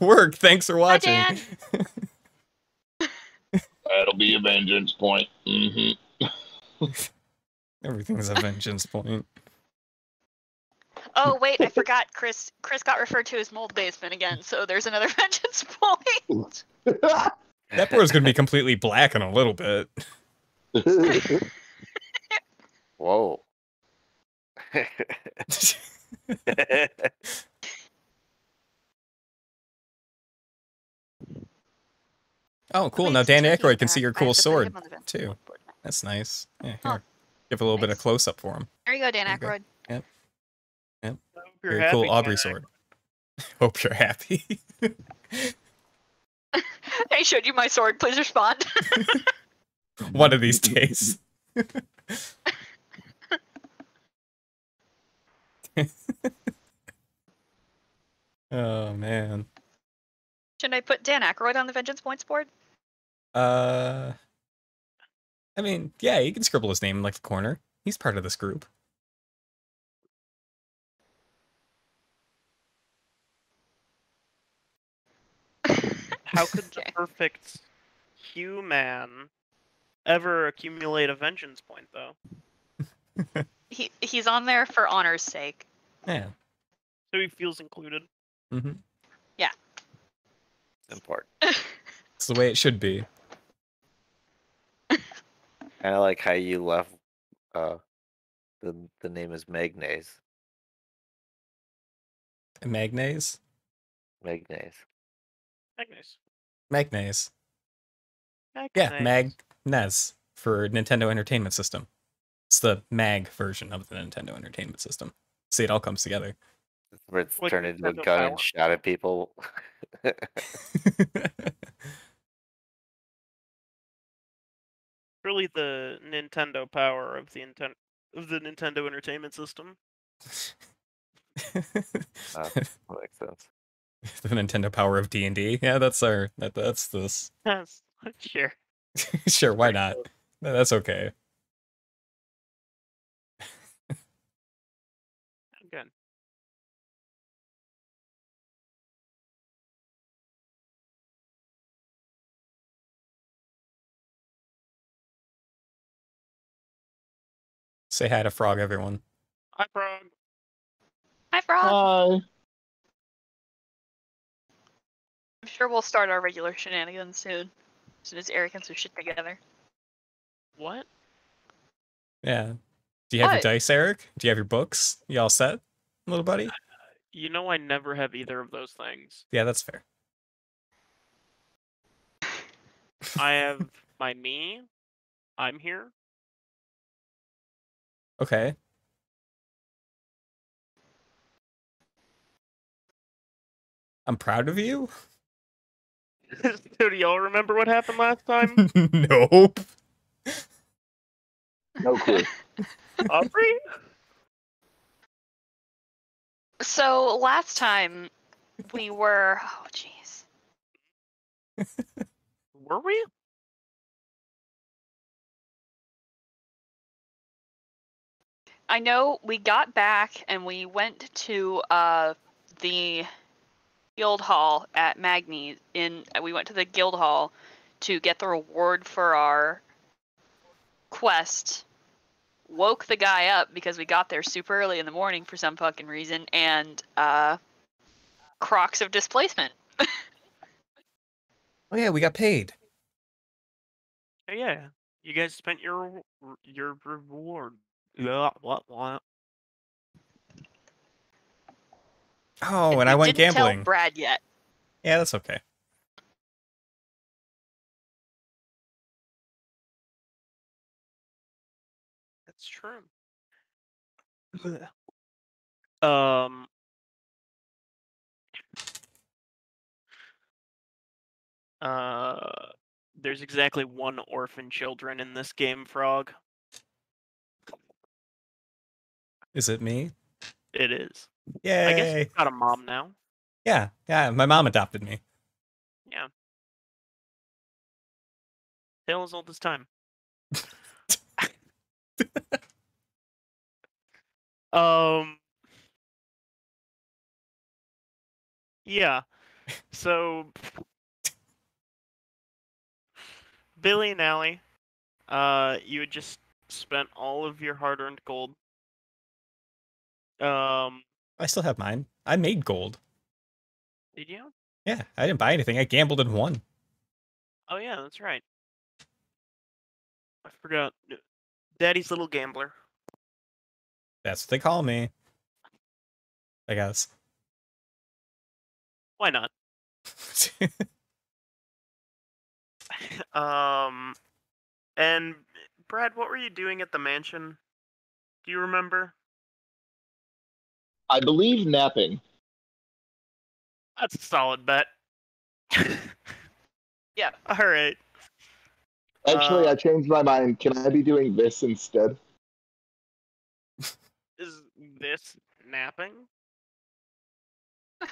work. Thanks for watching. Dan. That'll be a vengeance point. hmm Everything's a vengeance point. Oh wait, I forgot. Chris Chris got referred to as mold basement again, so there's another vengeance point. That board's gonna be completely black in a little bit. Whoa. Oh, cool. Now Dan since Aykroyd can see your cool sword him on the vengeance too. That's nice. Yeah, Oh, here. Give a little bit of close up for him. There you go, Dan There you go. Aykroyd. You're Very happy, cool Aubrey Dan sword. Hope you're happy. I showed you my sword. Please respond. One of these days. oh man. Should I put Dan Aykroyd on the vengeance points board? Uh I mean, yeah, you can scribble his name in like the corner. He's part of this group. How could Okay. the perfect human ever accumulate a vengeance point, though? He he's on there for honor's sake. Yeah. So he feels included. hmm Important. It's the way it should be. And I like how you left uh the the name is Magnaze. Magnaze? Magnaze. Magnus. Magnaze. Yeah, Magnez for Nintendo Entertainment System. It's the Mag version of the Nintendo Entertainment System. See, it all comes together. Where it's Like turned into a gun Power. and shot at people. Really, the Nintendo power of the Inten- of the Nintendo Entertainment System. Uh, that makes sense. the Nintendo Power of D and D. Yeah, that's our that, that's this. Yes, sure. sure, why not? That's okay. Say hi to Frog, everyone. Hi, Frog. Hi, Frog. Hi. I'm sure we'll start our regular shenanigans soon. As soon as Eric gets his shit together. What? Yeah. Do you have What? your dice, Eric? Do you have your books? You all set, little buddy? Uh, you know I never have either of those things. Yeah, that's fair. I have my me. I'm here. Okay. I'm proud of you. so do y'all remember what happened last time? nope. No clue. Aubrey? So last time we were oh jeez. Were we? I know we got back and we went to uh the guild hall at Magni in uh, we went to the guild hall to get the reward for our quest. Woke the guy up because we got there super early in the morning for some fucking reason and uh Crocs of displacement. Oh yeah, we got paid. Oh, yeah. You guys spent your your reward. Yeah, what what? Oh, and I we went didn't gambling. Tell Brad yet. Yeah, that's okay. That's true. um. Uh, there's exactly one orphan children in this game, Frog. Is it me? It is. Yay! I guess you've got a mom now. Yeah, yeah. My mom adopted me. Yeah. Tale as old as time. um. Yeah. So, Billie and Allie, uh, you had just spent all of your hard-earned gold. Um, I still have mine. I made gold. did you? Yeah, I didn't buy anything. I gambled and won. Oh yeah, that's right. I forgot. Daddy's little gambler. That's what they call me. I guess. Why not? Um, and Brad, what were you doing at the mansion? Do you remember? I believe napping. That's a solid bet. Yeah. All right. Actually, Uh, I changed my mind. Can I be doing this instead? Is this napping?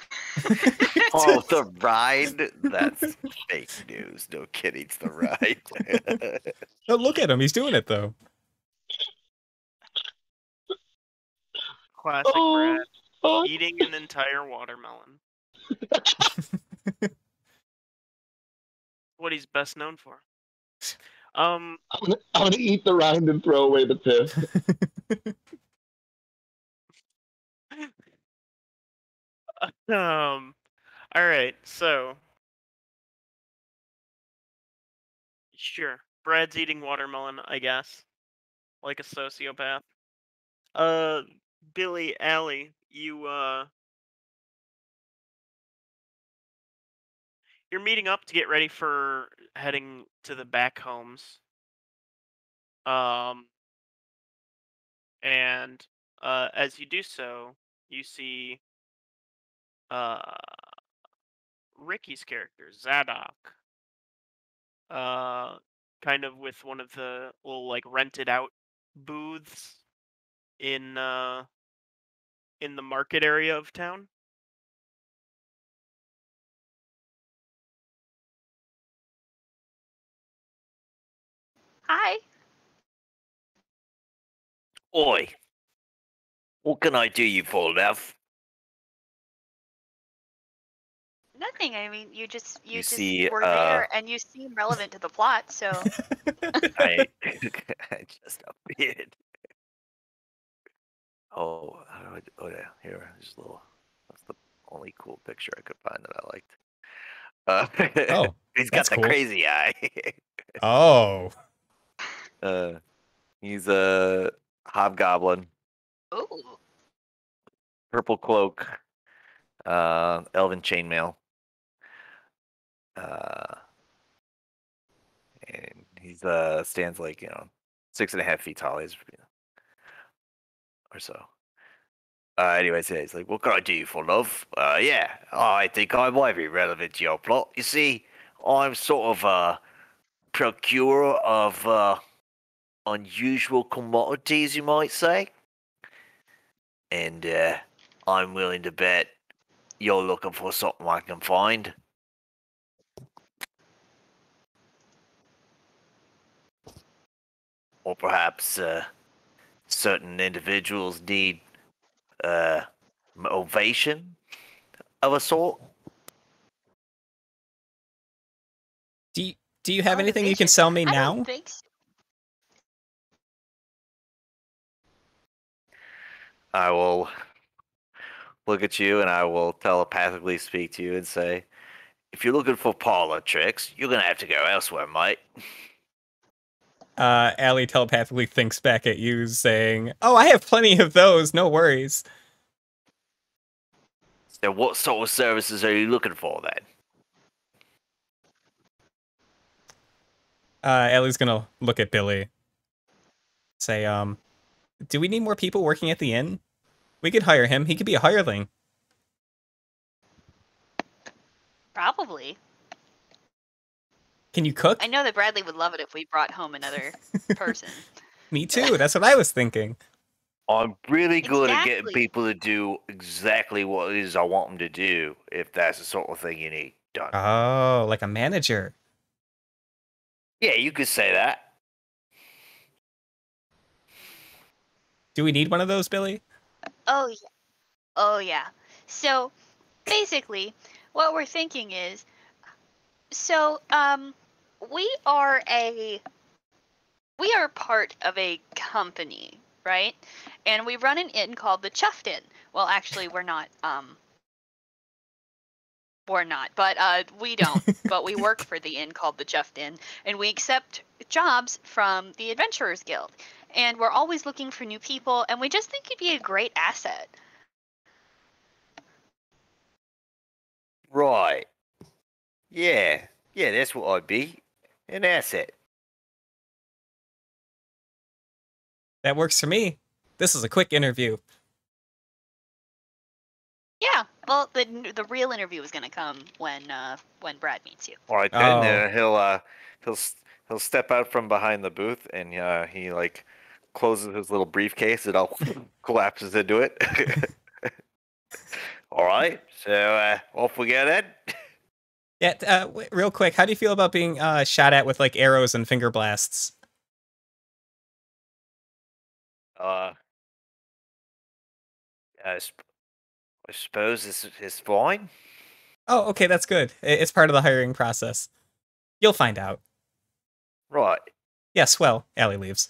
Oh, the ride? That's fake news. No kidding. It's the ride. oh, look at him. He's doing it though. Classic Oh. Brad. Oh, Eating an entire watermelon. what he's best known for. Um, I'm gonna, I'm gonna eat the rind and throw away the pith. um, all right. So, sure, Brad's eating watermelon, I guess, like a sociopath. Uh, Billie, Allie, you uh, you're meeting up to get ready for heading to the back homes. Um, and uh, as you do so, you see uh, Ricky's character, Zadok, uh, kind of with one of the little like rented out booths in uh, in the market area of town. Hi. Oi. What can I do you for, love? Nothing. I mean, you just you, You just see, were uh, there and you seem relevant to the plot. So I, I just appeared. Oh, how do I, oh yeah, here, just a little. That's the only cool picture I could find that I liked. Uh, Oh, he's got the cool. crazy eye. oh. uh, he's a hobgoblin, Oh, purple cloak, uh, elven chainmail. Uh, and he's uh stands like you know six and a half feet tall. He's you know, or so. Uh, yeah, he's like, "What can I do for, love?" Uh, yeah, I think I might be relevant to your plot. You see, I'm sort of a procurer of uh, unusual commodities, you might say. And uh, I'm willing to bet you're looking for something I can find. Or perhaps uh, certain individuals need uh, ovation of a sort. Do you, do you have anything you can sell me I now? don't think so. I will look at you and I will telepathically speak to you and say, if you're looking for parlor tricks, you're going to have to go elsewhere, mate. Uh, Allie telepathically thinks back at you, saying, "Oh, I have plenty of those. No worries." So, what sort of services are you looking for then? Uh, Allie's gonna look at Billie. Say, um, do we need more people working at the inn? We could hire him. He could be a hireling. Probably. Can you cook? I know that Bradley would love it if we brought home another person. Me too. That's what I was thinking. I'm really good at getting people to do exactly what it is I want them to do, if that's the sort of thing you need done. Oh, like a manager. yeah, you could say that. Do we need one of those, Billie? Oh yeah. Oh yeah. So basically, what we're thinking is, so um, we are a we are part of a company, right? And we run an inn called the Chuffed Inn. Well, actually, we're not. Um, we're not, but uh, we don't. but we work for the inn called the Chuffed Inn, and we accept jobs from the Adventurers Guild. And we're always looking for new people, and we just think you'd be a great asset. Right. Yeah. Yeah, that's what I'd be. An asset. That works for me. This is a quick interview. Yeah. Well, the the real interview is gonna come when uh, when Brad meets you. All right, then uh, he'll uh, he'll he'll step out from behind the booth and uh, he like closes his little briefcase. It all collapses into it. all right, so uh, off we go then. Yeah, uh, w- real quick, how do you feel about being uh, shot at with like arrows and finger blasts? Uh, I, sp- I suppose this is fine. Oh, okay, that's good. It's part of the hiring process. You'll find out. Right. Yes, well, Allie leaves.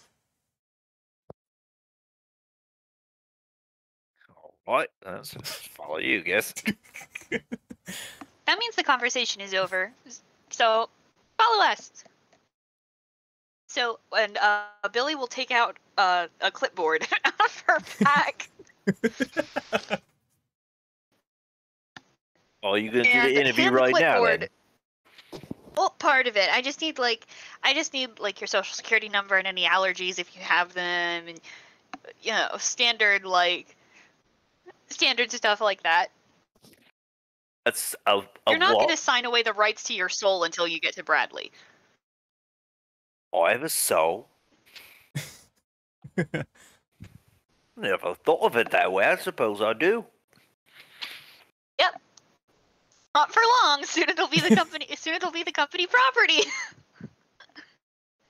All right. Let's follow you, guess. That means the conversation is over. So follow us. So and uh, Billie will take out uh, a clipboard out of her pack. Oh, you gonna do the interview the right now then? Well, part of it. I just need like I just need like your social security number and any allergies if you have them, and you know standard like standard stuff like that. That's a, a You're not going to sign away the rights to your soul until you get to Bradley. I have a soul. Never thought of it that way. I suppose I do. Yep. Not for long. Soon it'll be the company. soon it'll be the company property.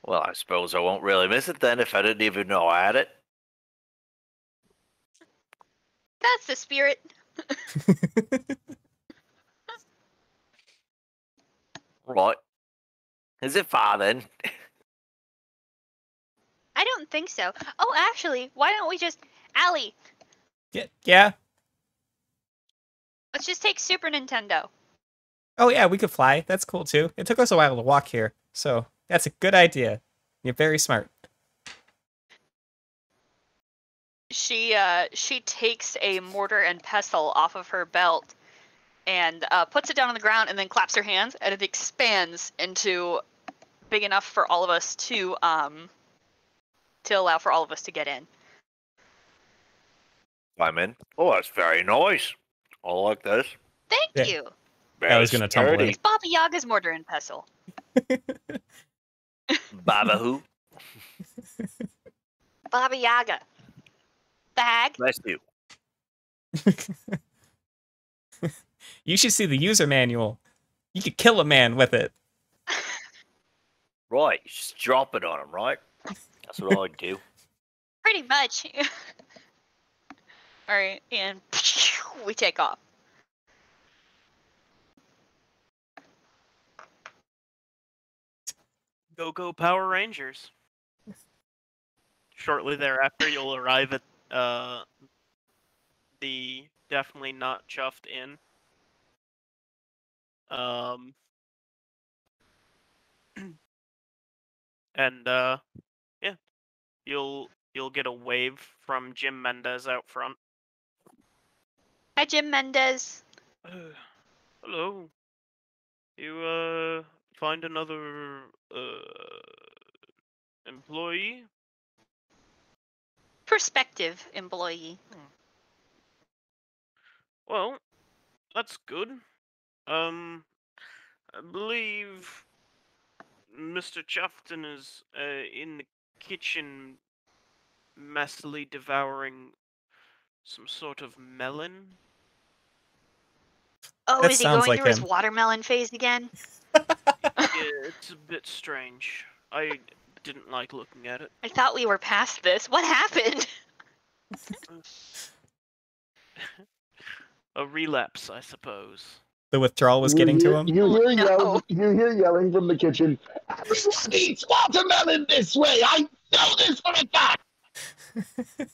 Well, I suppose I won't really miss it then if I didn't even know I had it. That's the spirit. Right. Is it far then? I don't think so. Oh, actually, why don't we just Allie? yeah, yeah. Let's just take Super Nintendo. Oh yeah, we could fly. That's cool too. It took us a while to walk here, so that's a good idea. You're very smart. She uh she takes a mortar and pestle off of her belt and uh, puts it down on the ground and then claps her hands and it expands into big enough for all of us to um to allow for all of us to get in. I'm in. Oh, that's very nice. I like this. Thank Yeah. you. I was gonna tumble in. It's Baba Yaga's mortar and pestle. Baba who? Baba Yaga. Bag. Bless you. you should see the user manual. You could kill a man with it. Right, you just drop it on him, right? That's what I'd do. Pretty much. All right, and we take off. Go go Power Rangers. Shortly thereafter, you'll arrive at uh, the definitely not chuffed inn. Um, and uh, yeah, you'll you'll get a wave from Jim Mendez out front. Hi, Jim Mendez. Hello. You uh find another uh employee? Prospective employee. Well, that's good. Um, I believe Mr. Chufton is uh, in the kitchen, messily devouring some sort of melon. Oh, That is he going like through his watermelon phase again? yeah, it's a bit strange. I didn't like looking at it. I thought we were past this. What happened? A relapse, I suppose. The withdrawal was getting you to him. You hear, oh, No. yell, you hear yelling from the kitchen. Everyone eats watermelon this way. I know this for a fact.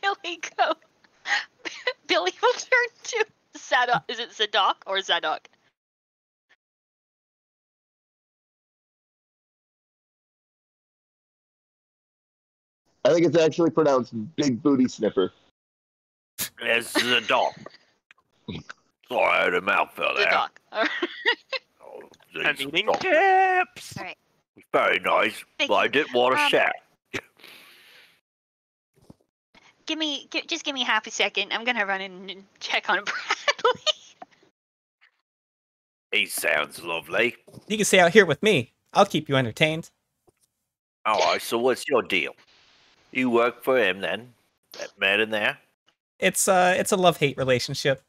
Billie go. Billie will turn to Zadok. Is it Zadok or Zadok? I think it's actually pronounced Big Booty Sniffer. This is a dog. Sorry, I had a mouthful there. Zadok. Oh, I'm these eating dogs. chips. Very nice, Thank but I didn't want to Um, share. give me, gi- just give me half a second. I'm gonna run in and check on Bradley. He sounds lovely. You can stay out here with me. I'll keep you entertained. All right, so what's your deal? You work for him then? That man in there? It's uh it's a love-hate relationship.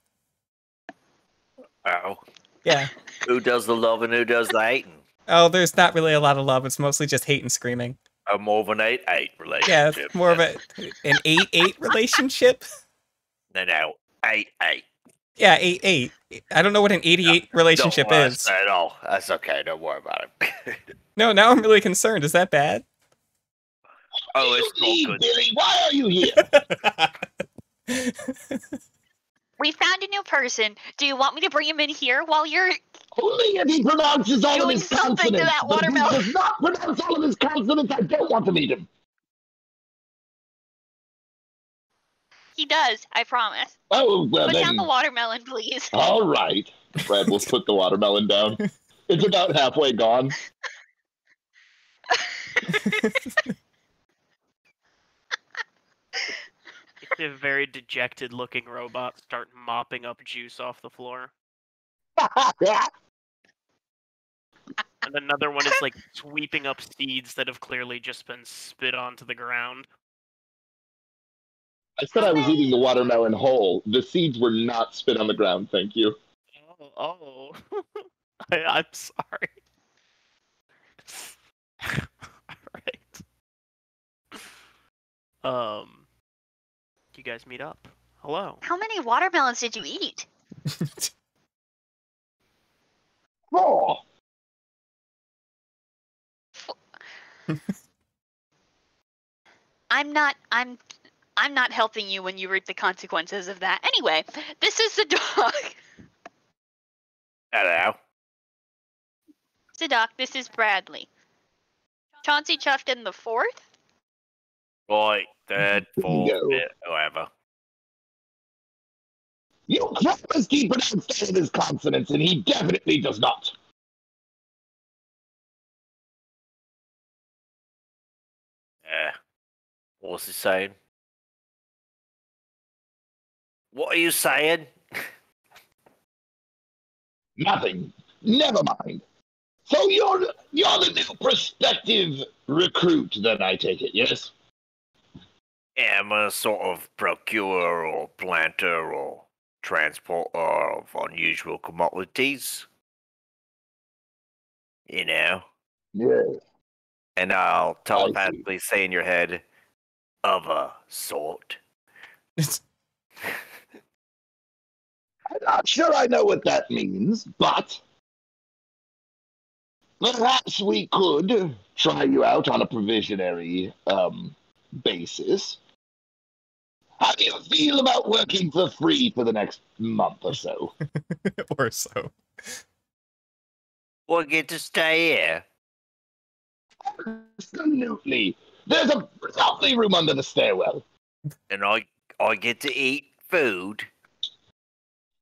Oh, Yeah. who does the loving? Who does the hating? Oh, there's not really a lot of love. It's mostly just hate and screaming. A more of an eight-eight Yeah, relationship. it's more of a an eight-eight relationship. No, no, eight-eight. Yeah, eight-eight. I don't know what an eighty-eight relationship Don't worry is. at all. That's okay. Don't worry about it. No, now I'm really concerned. Is that bad? Oh, it's do all good. Billie? Why are you here? We found a new person. Do you want me to bring him in here while you're? Only if he pronounces all of Doing his something to that but if watermelon. He does not pronounce all of his consonants. I don't want to meet him. He does. I promise. Oh well, Put then. down the watermelon, please. All right. Brad will put the watermelon down. It's about halfway gone. It's a very dejected looking robot start mopping up juice off the floor. And another one is like sweeping up seeds that have clearly just been spit onto the ground. I said I was eating the watermelon whole. The seeds were not spit on the ground, thank you. Oh, oh. I, I'm sorry. Alright. Um, you guys meet up. Hello. How many watermelons did you eat? Oh, I'm not. I'm. I'm not helping you when you reap the consequences of that. Anyway, this is the dog. Hello. Zadok, this is Bradley. Chauncey Chufton the fourth. Right, third, fourth, fifth, whoever. you pronounced all of his consonants, and he definitely does not. Yeah. What's he saying? What are you saying? Nothing. Never mind. So you're you're the new prospective recruit, then I take it, yes? Yeah, I'm a sort of procurer or planter or transporter of unusual commodities. You know? Yes. And I'll telepathically say in your head, of a sort. I'm not sure I know what that means, but perhaps we could try you out on a provisionary um, basis. How do you feel about working for free for the next month or so? or so. We'll get to stay here. Absolutely. There's a lovely room under the stairwell And I I get to eat food.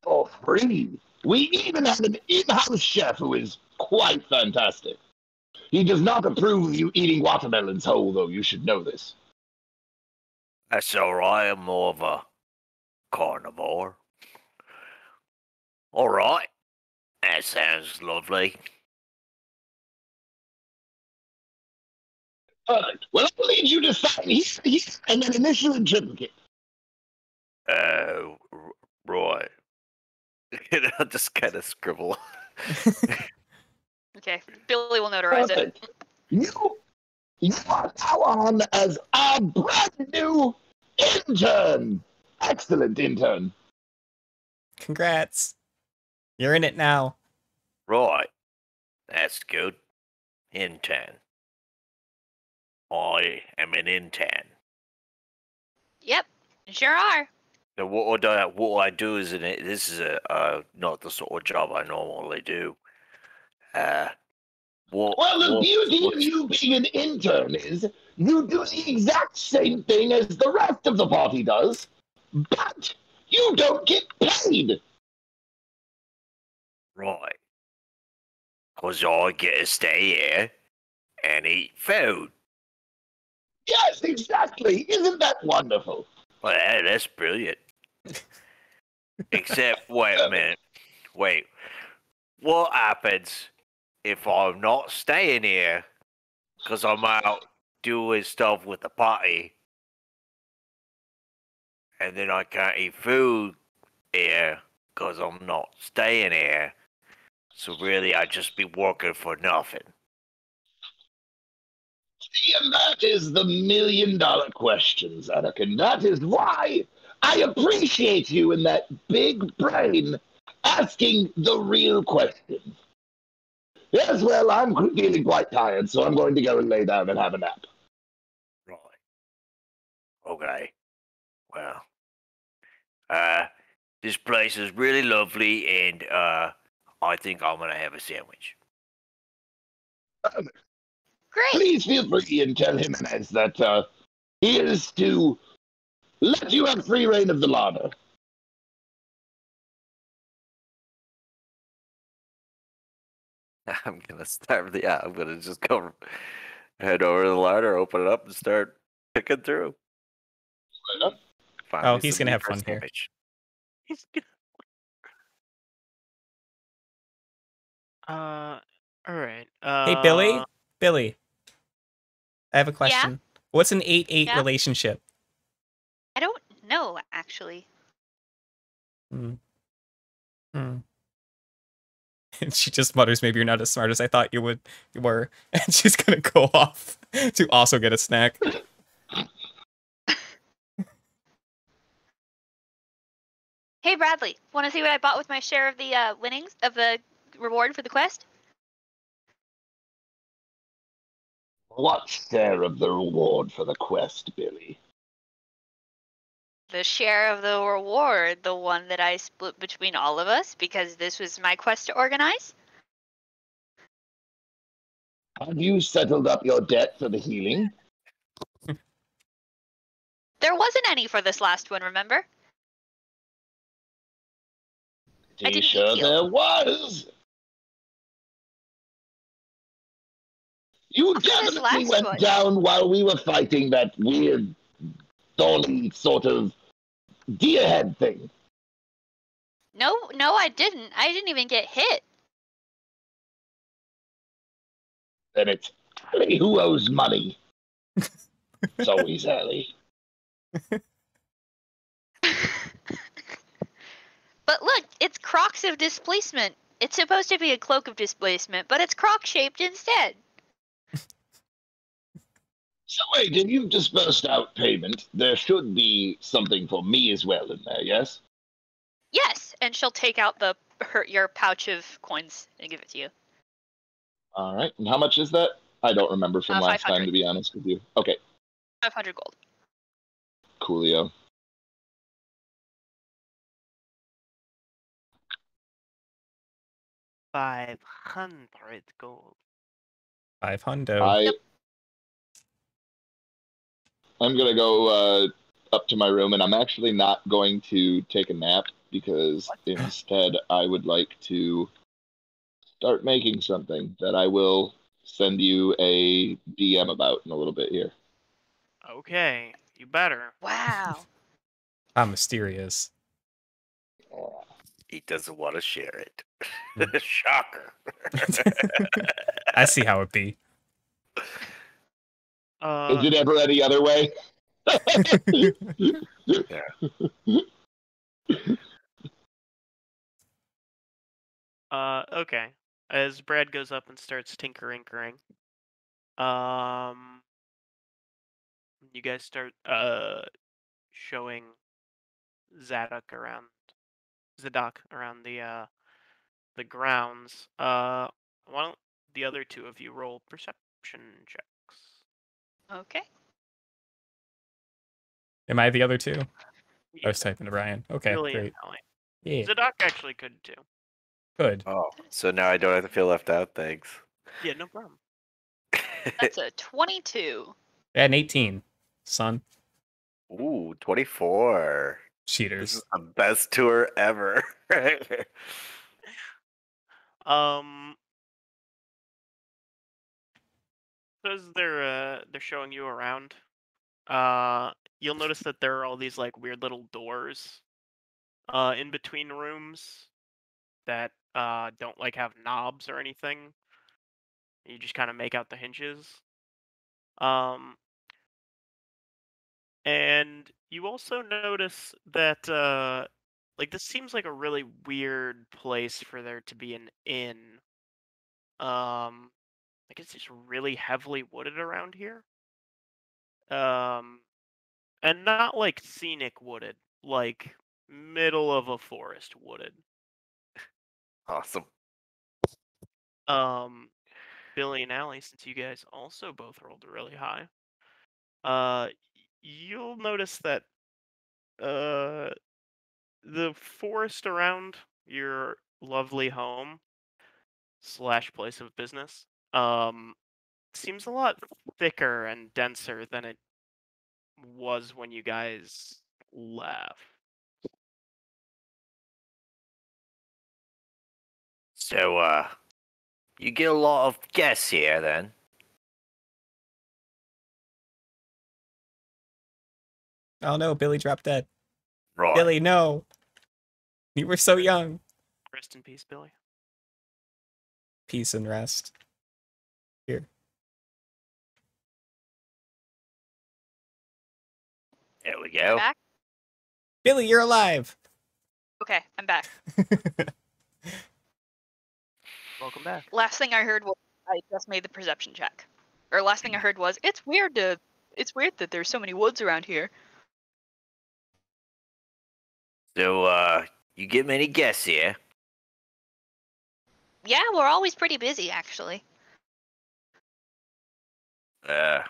for free. We even have an in-house chef who is quite fantastic. He does not approve of you eating watermelons whole, though. You should know this. That's alright, I'm more of a carnivore. Alright. That sounds lovely. Perfect. Well, I'll lead you to sign here, here and then initial and triplicate. Uh, r- right. I'll just kind of scribble. Okay, Billie will notarize it. You, you are now on as our brand new intern. Excellent intern. Congrats. You're in it now. Right. That's good. Intern. I am an intern. Yep, sure are. So what would I what I do is in it, this is a uh, not the sort of job I normally do. Uh, what, Well, the what- beauty what- of you being an intern is you do the exact same thing as the rest of the party does, but you don't get paid. right? Cause I get to stay here and eat food. Yes, exactly. Isn't that wonderful? Well, that- that's brilliant. Except, wait a minute. Wait. What happens if I'm not staying here because I'm out doing stuff with the party and then I can't eat food here because I'm not staying here? So, really, I'd just be working for nothing. And that is the million dollar question, Anakin. That is why I appreciate you in that big brain asking the real questions. Yes, well, I'm feeling quite tired, so I'm going to go and lay down and have a nap. Right. Okay. Well. Uh this place is really lovely and uh I think I'm gonna have a sandwich. Great. Please feel free and tell Jimenez that uh, he is to let you have free reign of the larder. I'm gonna start the yeah, I'm gonna just go head over to the larder, open it up and start picking through. Right Oh, he's gonna have meat for a fun here. sandwich. He's gonna. Uh, all right. Uh, Hey, Billie? Billie, I have a question. What's an 8 8 Yeah? relationship? I don't know actually. Hmm. Hmm. And she just mutters, maybe you're not as smart as I thought you would you were. And she's gonna go off to also get a snack. Hey Bradley, want to see what I bought with my share of the uh, winnings of the reward for the quest? What share of the reward for the quest, Billie? The share of the reward, the one that I split between all of us because this was my quest to organize. Have you settled up your debt for the healing? There wasn't any for this last one, remember? I Are you sure there was? You definitely went one. down while we were fighting that weird, thorny sort of deer head thing. No, no, I didn't. I didn't even get hit. Then it's Ellie who owes money. it's always Ellie. But look, it's Crocs of displacement. It's supposed to be a cloak of displacement, but it's croc shaped instead. So wait, if you've dispersed out payment, there should be something for me as well in there, yes? Yes, and she'll take out the her your pouch of coins and give it to you. All right. And how much is that? I don't remember from Uh, last time, to be honest with you. Okay, Five hundred gold. coolio. Five hundred gold. Five hundred. I I'm gonna go uh, up to my room, and I'm actually not going to take a nap because instead I would like to start making something that I will send you a DM about in a little bit here. Okay, you better. Wow. I'm mysterious. He doesn't want to share it. Hmm. Shocker. I see how it be. Uh, Is it ever any other way? Uh, okay. As Brad goes up and starts tinkering, um, you guys start uh showing Zadok around Zadok around the uh the grounds. Uh why don't the other two of you roll perception checks? Okay. Am I the other two? I was typing to Brian. Okay, Billie and great. Ellie. Yeah, Zadok actually could too. good. Oh, so now I don't have to feel left out. Thanks. Yeah, no problem. That's a 22. And 18, son. Ooh, 24. This Cheaters. is the best tour ever. Um, as they're uh, they're showing you around, uh, you'll notice that there are all these like weird little doors, uh, in between rooms, that uh don't like have knobs or anything. You just kind of make out the hinges. Um, and you also notice that uh like this seems like a really weird place for there to be an inn. Um like it's just really heavily wooded around here. Um and not like scenic wooded, like middle of a forest wooded. awesome. Um Billie and Allie, since you guys also both rolled really high, uh you'll notice that uh the forest around your lovely home slash place of business um seems a lot thicker and denser than it was when you guys left So, uh, you get a lot of guests here then? Oh no, Billie dropped dead. Right. Billie, no. You were so young. rest in peace billie Peace and rest. Here. There we go. Back? Billie, you're alive. Okay, I'm back. welcome back Last thing I heard was I just made the perception check. Or last thing I heard was it's weird to it's weird that there's so many woods around here. So, uh, you get many guests here? Yeah, we're always pretty busy actually. Uh,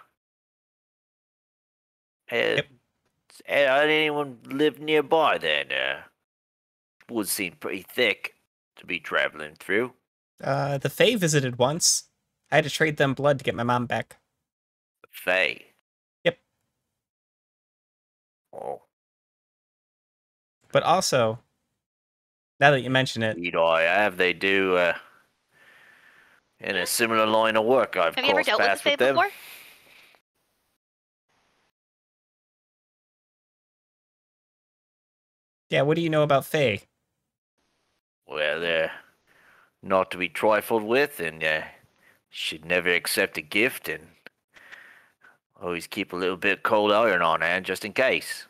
has, Yep. has anyone live nearby then? Uh, woods seem pretty thick to be traveling through. Uh, the Fae visited once. I had to trade them blood to get my mom back. The Fae. Yep. Oh, But also, now that you mention it, indeed I have. They do, uh, in a similar line of work. I've Have you ever dealt with the with them. before? yeah, what do you know about Fae? Well, they're not to be trifled with, and uh, should never accept a gift, and always keep a little bit of cold iron on hand just in case.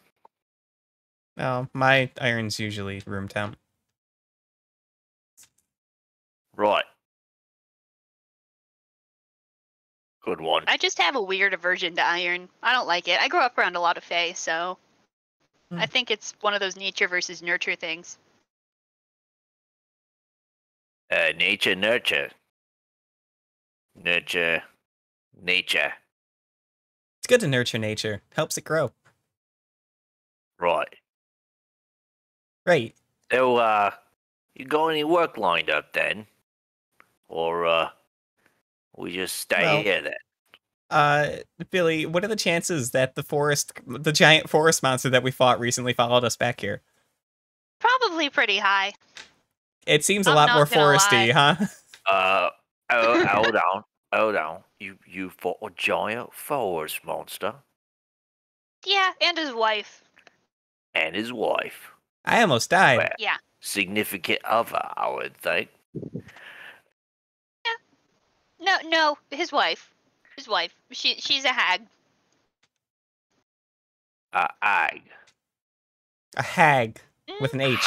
Oh, my iron's usually room temp. Right. Good one. I just have a weird aversion to iron. I don't like it. I grew up around a lot of Fae, so I Hmm. think it's one of those nature versus nurture things. Uh, nature, nurture. Nurture, nature. It's good to nurture nature. Helps it grow. Right. Right. So, uh, you got any work lined up then? Or, uh, we just stay Well- here then? Uh, Billie, what are the chances that the forest, the giant forest monster that we fought recently followed us back here? Probably pretty high. It seems a I'm lot more gonna foresty, huh? Uh, oh, hold on. Hold on. You, you fought a giant forest monster Yeah, and his wife. and his wife. I almost died. Well, Yeah. Significant other, I would think. No, no, his wife. His wife. She she's a hag. Uh, I. A hag with an H.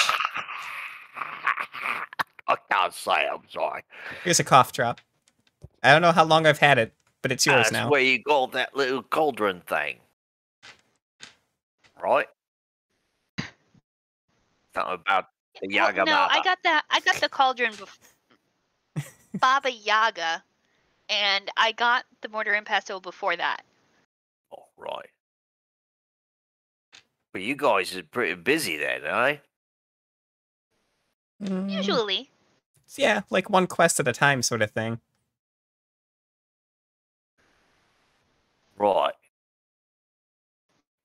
I can't say, I'm sorry. Here's a cough drop. I don't know how long I've had it, but it's yours That's now. where you got that little cauldron thing. Right? Something about the Well, no, Baba. I got that. I got the cauldron bef- Baba Yaga, and I got the mortar and pestle before that. All right. But you guys are pretty busy then, eh? Mm, Usually, yeah, like one quest at a time, sort of thing. Right.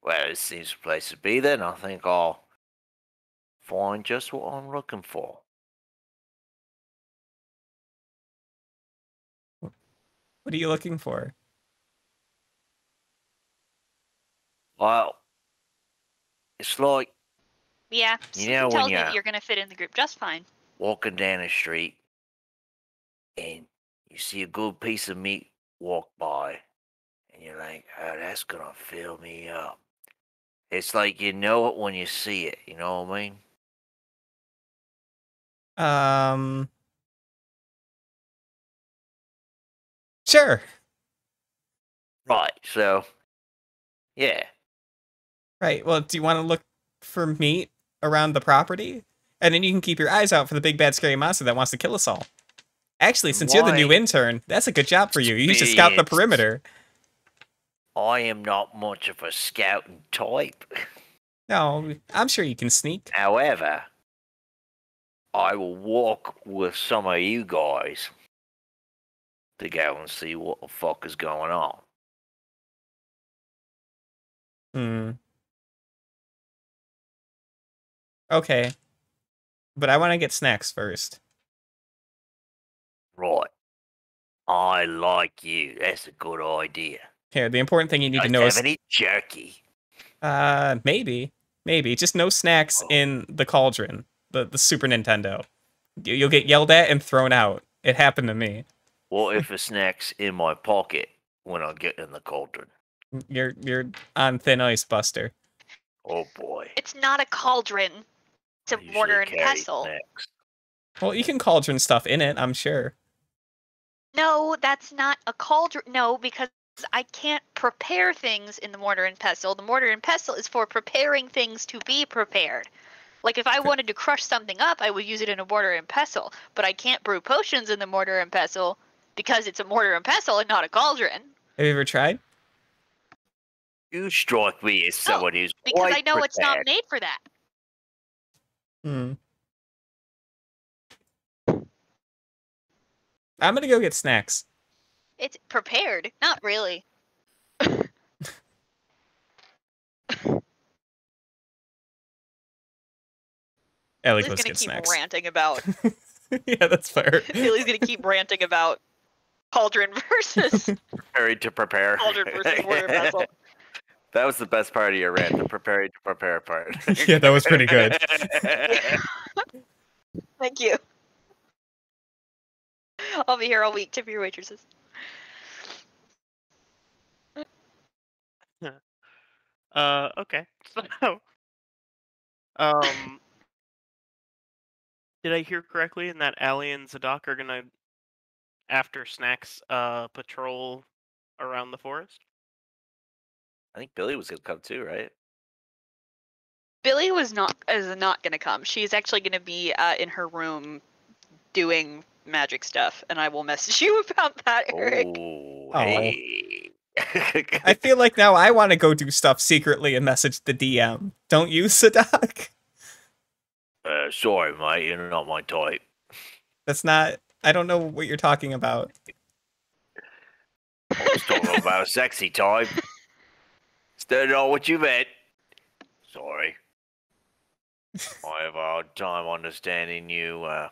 Well, it seems a place to be then. I think I'll find just what I'm looking for. What are you looking for? Well, it's like yeah. You Something know when me ya- that you're gonna fit in the group just fine. walking down the street and you see a good piece of meat walk by and you're like, oh, that's gonna fill me up. It's like you know it when you see it, you know what I mean? Um. Sure. Right, so yeah. Right. Well, do you want to look for meat around the property? And then you can keep your eyes out for the big bad scary monster that wants to kill us all. Actually, since you're the new intern, that's a good job for you. You should scout the perimeter. I am not much of a scouting type. No, I'm sure you can sneak. However, I will walk with some of you guys to go and see what the fuck is going on. Hmm. Okay. But I want to get snacks first. Right. I like you. That's a good idea. Here, the important thing you need to know have is any jerky? uh maybe. Maybe. Just no snacks Oh. in the cauldron. The the Super Nintendo. You- You'll get yelled at and thrown out. It happened to me. What if a snack's in my pocket when I get in the cauldron? You're you're on thin ice, Buster. Oh boy. It's not a cauldron. It's a mortar and pestle. snacks. Well, you can cauldron stuff in it, I'm sure. No, that's not a cauldron. No, because I can't prepare things in the mortar and pestle. The mortar and pestle is for preparing things to be prepared. Like if I wanted to crush something up, I would use it in a mortar and pestle. But I can't brew potions in the mortar and pestle because it's a mortar and pestle and not a cauldron. Have you ever tried? You strike me as No, someone who's Because quite I know it's not made for that. Hmm. I'm gonna go get snacks. It's prepared, not really. Ellie He's gonna keep snacks. ranting about. yeah, that's fair. Billie's gonna keep ranting about cauldron versus Prepared to prepare. cauldron versus mortar and pestle. that was the best part of your rant, the prepared to prepare part. Yeah, that was pretty good. Thank you. I'll be here all week. Tip your waitresses. Uh, okay. So, um, did I hear correctly in that Allie and Zadok are gonna, after snacks, uh, patrol around the forest? I think Billie was gonna come too, right? Billie was not is not gonna come. She's actually gonna be uh, in her room doing magic stuff, and I will message you about that, Eric. Oh, Oh. hey. I feel like now I want to go do stuff secretly and message the DM. Don't you, Zadok? Uh, sorry, mate, you're not my type. That's not. I don't know what you're talking about. I was talking about a sexy type. Still know what you meant. Sorry. I have a hard time understanding you, uh,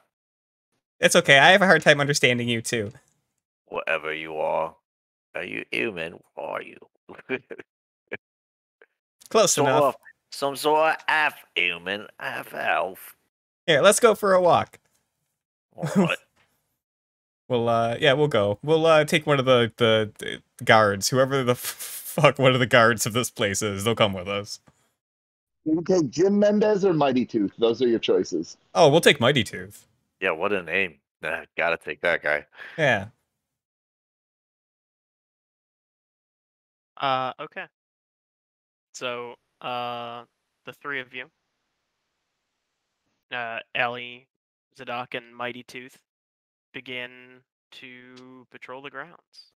It's okay. I have a hard time understanding you too. whatever you are. Are you human? What are you? Close enough. of, some sort of half human, half elf. Here, let's go for a walk. Alright. We'll uh yeah, we'll go. We'll uh take one of the the, the guards, whoever the f- fuck one of the guards of this place is. They'll come with us. You take Jim Mendez or Mighty Tooth. Those are your choices. Oh, we'll take Mighty Tooth. yeah, what a name. Nah, gotta take that guy. Yeah. Uh, okay. So, uh, the three of you uh, Ellie, Zadok, and Mighty Tooth begin to patrol the grounds.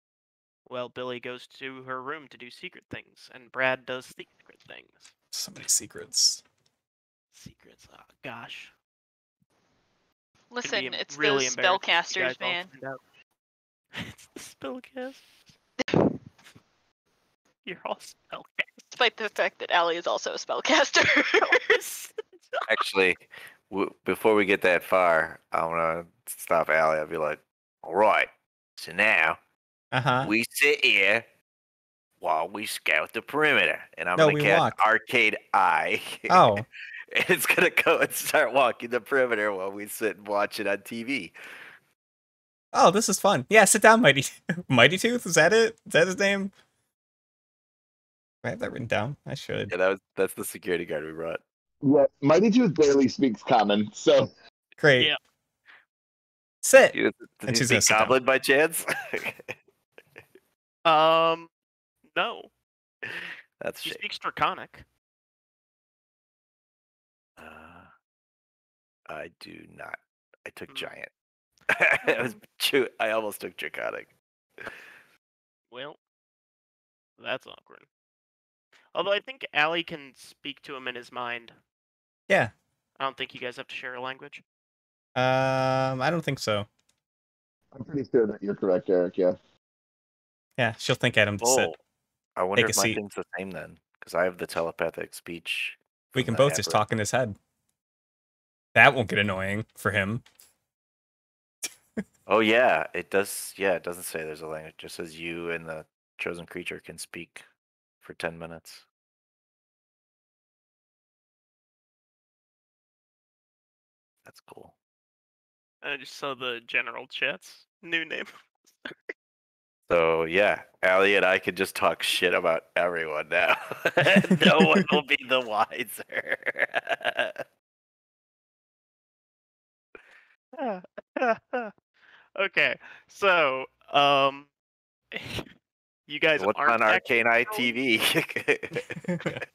Well, Billie goes to her room to do secret things, and Brad does secret things. So many secrets. Secrets. Oh, gosh. Listen, be it's really the embarrassing if you guys spellcasters, man. it's the spellcasters. You're all spellcasters. Despite the fact that Allie is also a spellcaster. Actually, w- before we get that far, I want to stop Allie. I'll be like, all right, so now Uh huh. we sit here while we scout the perimeter. And I'm No, going to cast walk. Arcane Eye. Oh, it's going to go and start walking the perimeter while we sit and watch it on TV. oh, this is fun. Yeah, sit down, Mighty Mighty Tooth. Is that it? Is that his name? I have that written down. I should. Yeah, that was that's the security guard we brought. Yeah, Mighty Tooth barely speaks common, so Great. Yeah. Sit. You, And did you she's see gonna down. Goblin by chance? um, no. that's She shit. speaks Draconic. Uh, I do not. I took Mm. giant. I was choo- I almost took draconic. Well, that's awkward. Although I think Allie can speak to him in his mind. Yeah. I don't think you guys have to share a language. Um, I don't think so. I'm pretty sure that you're correct, Eric. Yeah. Yeah, she'll think Adam to Oh, sit. I wonder Take if my seat. thing's the same then, because I have the telepathic speech. We can the both just Aberrant. talk in his head. That won't get annoying for him. Oh yeah, it does. Yeah, it doesn't say there's a language. It just says you and the chosen creature can speak for ten minutes. That's cool. I just saw the general chat's new name. So yeah, Allie and I can just talk shit about everyone now. no one will be the wiser. okay, so um, you guys What's aren't on actually Arcane Eye rolling- TV?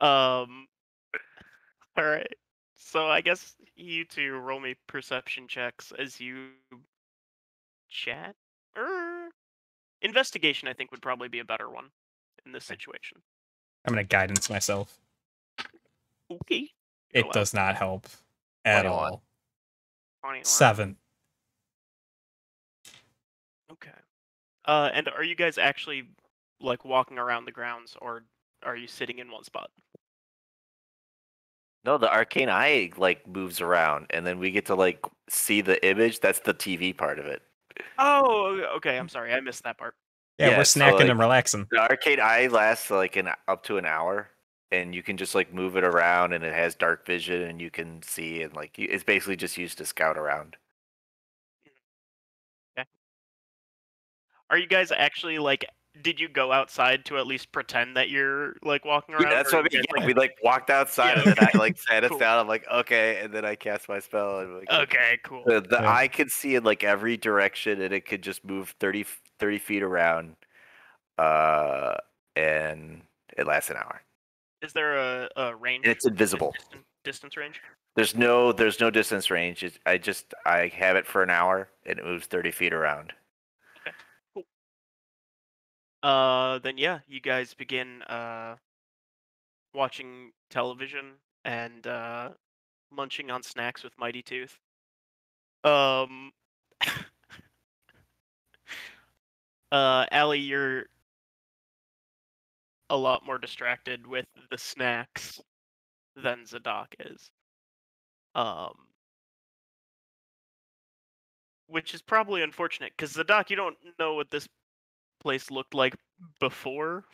Um. All right. So I guess you two roll me perception checks as you chat. Er, investigation, I think, would probably be a better one in this situation. I'm gonna guidance myself. Okay. It well. does not help at 21. all. 21. Seven. Okay. Uh, and are you guys actually like walking around the grounds, or are you sitting in one spot? no, the Arcane Eye like moves around, and then we get to like see the image. That's the TV part of it. Oh, okay. I'm sorry, I missed that part. Yeah, Yeah, we're so, snacking like- and relaxing. The Arcane Eye lasts like an up to an hour, and you can just like move it around, and it has dark vision, and you can see, and like it's basically just used to scout around. Are you guys actually like? Did you go outside to at least pretend that you're like walking around? Yeah, that's what I are you mean. guys, Yeah, like- we like walked outside, Yeah, and then I like sat us Cool. down. I'm like, okay, and then I cast my spell, and like, Okay, cool. The, the Yeah. eye could see in like every direction, and it could just move 30, 30 feet around, uh, and it lasts an hour. Is there a, a range? And it's invisible. Distance, distance range? There's no there's no distance range. It's, I just I have it for an hour, and it moves thirty feet around. Uh, then yeah, you guys begin uh watching television and uh munching on snacks with Mighty Tooth. Um, uh, Allie, you're a lot more distracted with the snacks than Zadok is. Um, which is probably unfortunate because Zadok, you don't know what this place looked like before.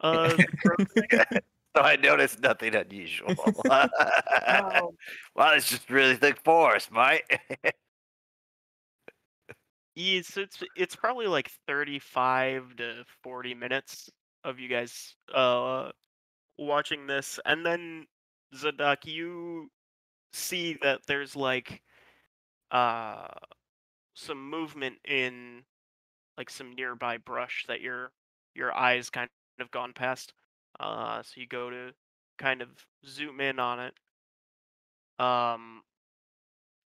Uh, so I noticed nothing unusual. well, it's just really thick forest, mate. Yeah, so it's it's probably like 35 to 40 minutes of you guys uh watching this and then Zadok you see that there's like uh some movement in like some nearby brush that your your eyes kind of gone past. Uh so you go to kind of zoom in on it. Um,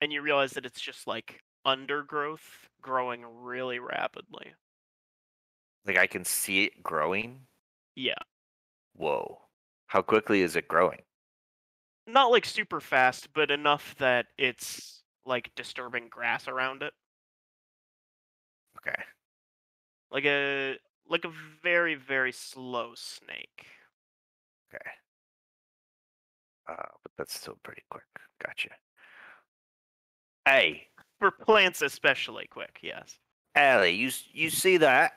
and you realize that it's just like undergrowth growing really rapidly. Like I can see it growing. Yeah. Whoa. How quickly is it growing? Not like super fast, but enough that it's like disturbing grass around it. Okay. Like a like a very very slow snake. Okay. Uh, but that's still pretty quick. Gotcha. Hey, For plants especially quick, yes. Ellie, you you see that?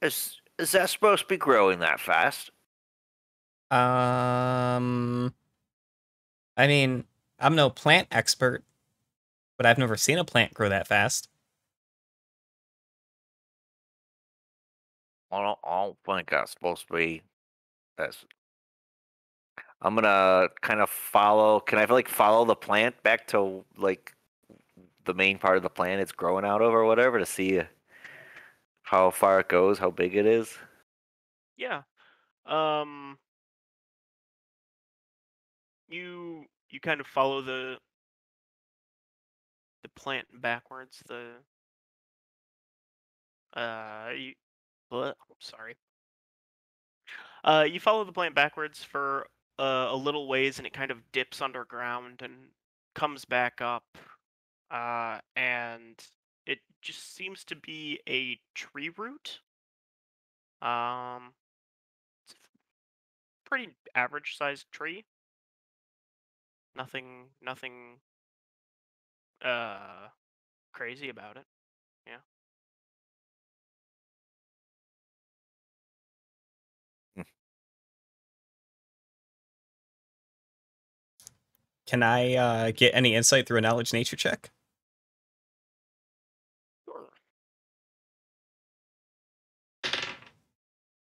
Is is that supposed to be growing that fast? Um, I mean, I'm no plant expert, but I've never seen a plant grow that fast. I don't, I don't think that's supposed to be. That's. I'm gonna kind of follow. Can I like follow the plant back to like the main part of the plant it's growing out of or whatever to see how far it goes, how big it is? Yeah. Um you you kind of follow the the plant backwards, the uh you what? sorry. Uh you follow the plant backwards for uh, a little ways and it kind of dips underground and comes back up. Uh and it just seems to be a tree root. Um it's a pretty average sized tree. Nothing nothing uh crazy about it. Can I uh, get any insight through a knowledge nature check? Sure.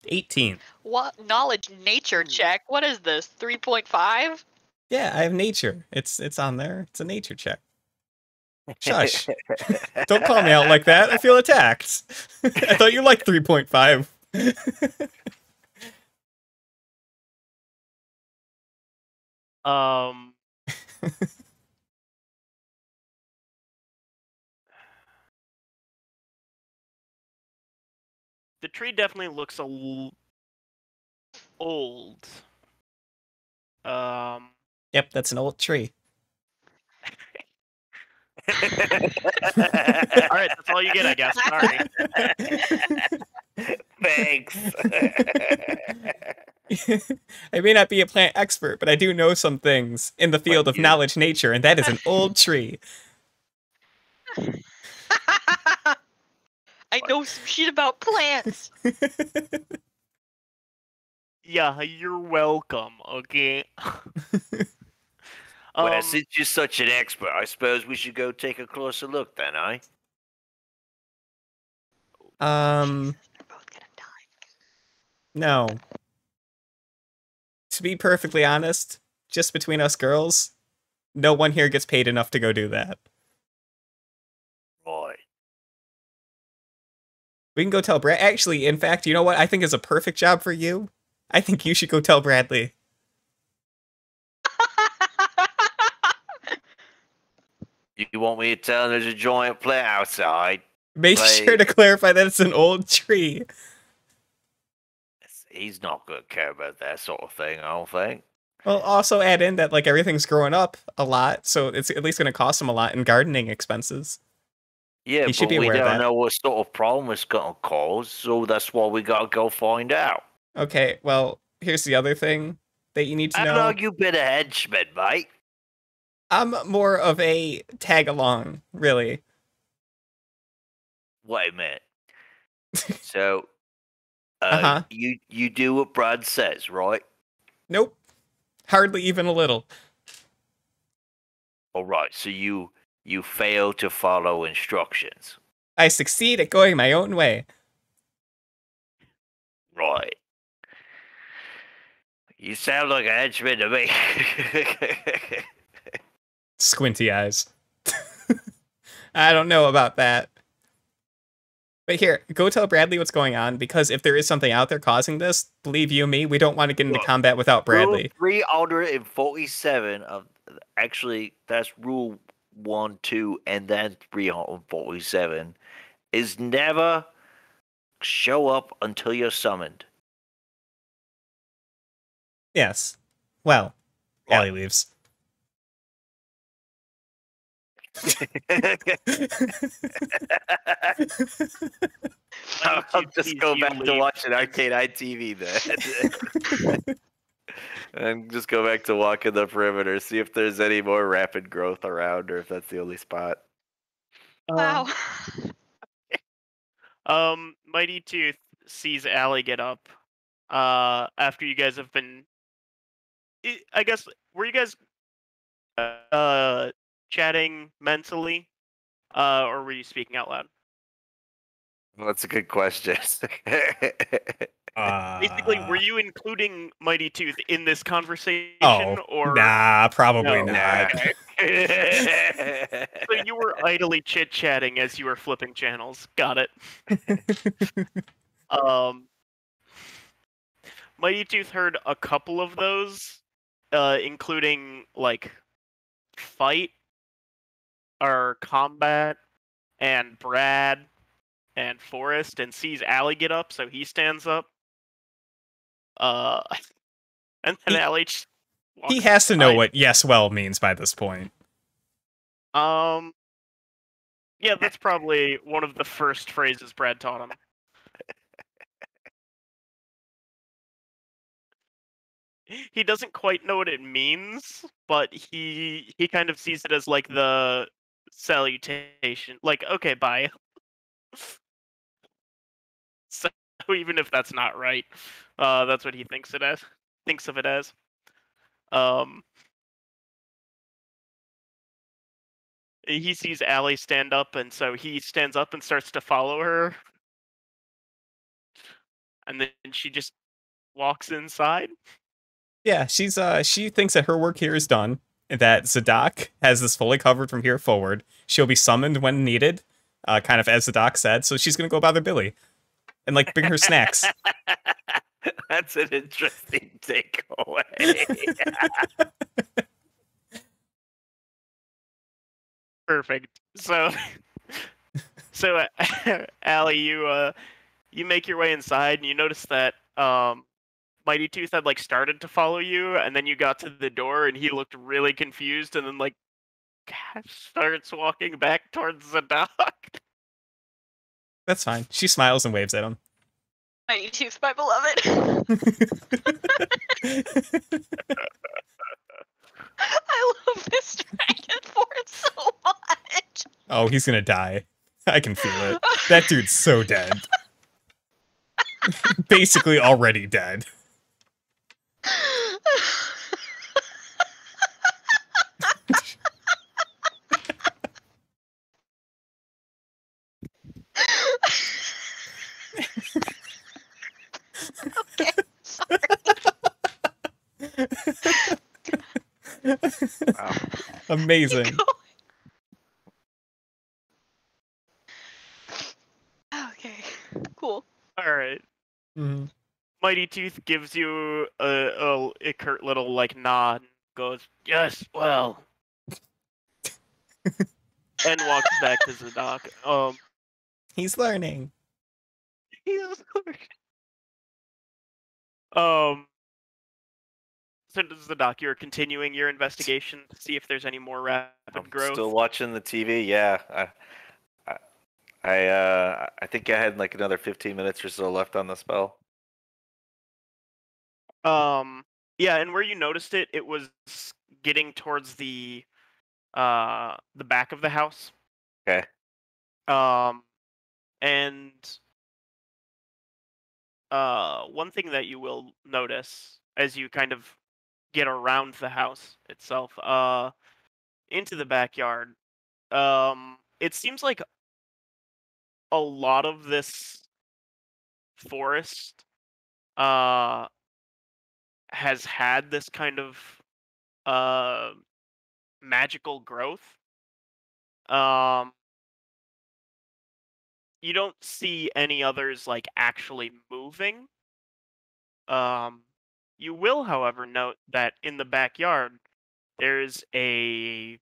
18. What knowledge nature check? What is this? 3.5? Yeah, I have nature. It's it's on there. It's a nature check. Shush. Don't call me out like that. I feel attacked. I thought you liked 3.5. Um The tree definitely looks a l- old. Um yep, that's an old tree. All right, that's all you get, I guess. Sorry. Thanks. I may not be a plant expert, but I do know some things in the field of knowledge nature, and that is an old tree. I know some shit about plants. Yeah, you're welcome, okay? well, um, since you're such an expert, I suppose we should go take a closer look then, eh? um, They're both gonna die. no. To be perfectly honest, just between us girls, no one here gets paid enough to go do that. Right. We can go tell Brad. Actually, in fact, you know what? I think is a perfect job for you. I think you should go tell Bradley. You want me to tell him there's a giant plant outside? Make Like- sure to clarify that it's an old tree. He's not going to care about that sort of thing, I don't think. Well, also add in that like everything's growing up a lot, so it's at least going to cost him a lot in gardening expenses. Yeah, He should but be we aware of don't know what sort of problem it's going to cause, so that's why we got to go find out. Okay, well, here's the other thing that you need to I know. know you've been a henchman, mate. I'm more of a tag along, really. Wait a minute. so, uh, Uh-huh. you you do what Brad says, right? Nope. Hardly even a little. All right. So you you fail to follow instructions, I succeed at going my own way. right? You sound like a henchman to me. Squinty eyes. I don't know about that. But here, go tell Bradley what's going on because if there is something out there causing this, believe you me, we don't want to get into combat without Bradley. Rule 347 of actually that's rule 1 2 and then 347 is never show up until you're summoned. Yes. Well, Yeah. Allie leaves. I'll just go you back to leave. watching Arcane Eye TV then. and just go back to walking the perimeter, see if there's any more rapid growth around or if that's the only spot. Wow. Um, Mighty Tooth sees Allie get up. Uh, after you guys have been, I- I guess, were you guys, uh, chatting mentally, uh, or were you speaking out loud? Well, that's a good question. Basically, were Uh, you including Mighty Tooth in this conversation, Oh, or Nah, probably No. not. so you were idly chit chatting as you were flipping channels? Got it. Um, Mighty Tooth heard a couple of those, uh, including like fight or combat and Brad and Forrest, and sees Allie get up, so he stands up. Uh, and then He- Allie. he has to know what yes well means by this point. Um. Yeah, that's probably one of the first phrases Brad taught him. he doesn't quite know what it means, but he he kind of sees it as like the salutation. Like, okay, bye. so even if that's not right, uh, that's what he thinks it as. Thinks of it as. Um. he sees Allie stand up, and so he stands up and starts to follow her. And then she just walks inside. Yeah, she's uh she thinks that her work here is done. That Zadok has this fully covered from here forward. She'll be summoned when needed, uh, kind of as Zadok said. So she's gonna go bother Billie, and like bring her snacks. That's an interesting takeaway. Perfect. So, so uh, Allie, you uh, you make your way inside, and you notice that um, Mighty Tooth had like started to follow you, and then you got to the door, and he looked really confused, and then like starts walking back towards the dock. That's fine. She smiles and waves at him. Mighty Tooth, my beloved. I love this dragon force so much. oh, he's gonna die. I can feel it. That dude's so dead. Basically already dead. Okay, sorry. wow. Amazing. Okay, cool. All right. Mhm. Mighty Tooth gives you a, a, a curt little like nod, and goes, "Yes, well," and walks back to the dock. Um, He's learning. He's learning. um. So does the doc? You're continuing your investigation to see if there's any more rapid I'm growth. still watching the TV. Yeah, I, I, I, uh, I think I had like another 15 minutes or so left on the spell. Um, yeah, and where you noticed it, it was getting towards the uh the back of the house. Okay. Um, and uh, one thing that you will notice as you kind of get around the house itself, uh, into the backyard, um, it seems like a lot of this forest, uh, has had this kind of uh magical growth. Um you don't see any others like actually moving. Um, you will, however, note that in the backyard there's a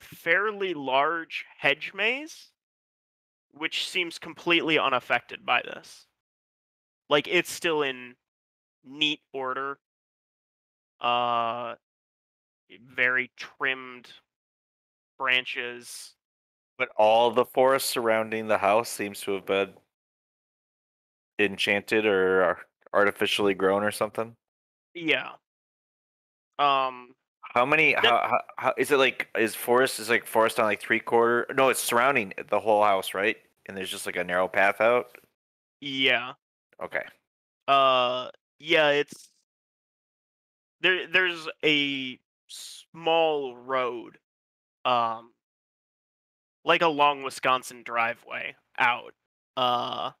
fairly large hedge maze, which seems completely unaffected by this. Like it's still in neat order. Uh, very trimmed branches. But all the forest surrounding the house seems to have been enchanted or artificially grown or something. Yeah. Um, How many? Yep. How, how, how is it like? Is forest is like forest on like three quarter? No, it's surrounding the whole house, right? And there's just like a narrow path out. yeah. Okay. Uh, yeah, it's there. There's a small road, um, like a long Wisconsin driveway out. Uh,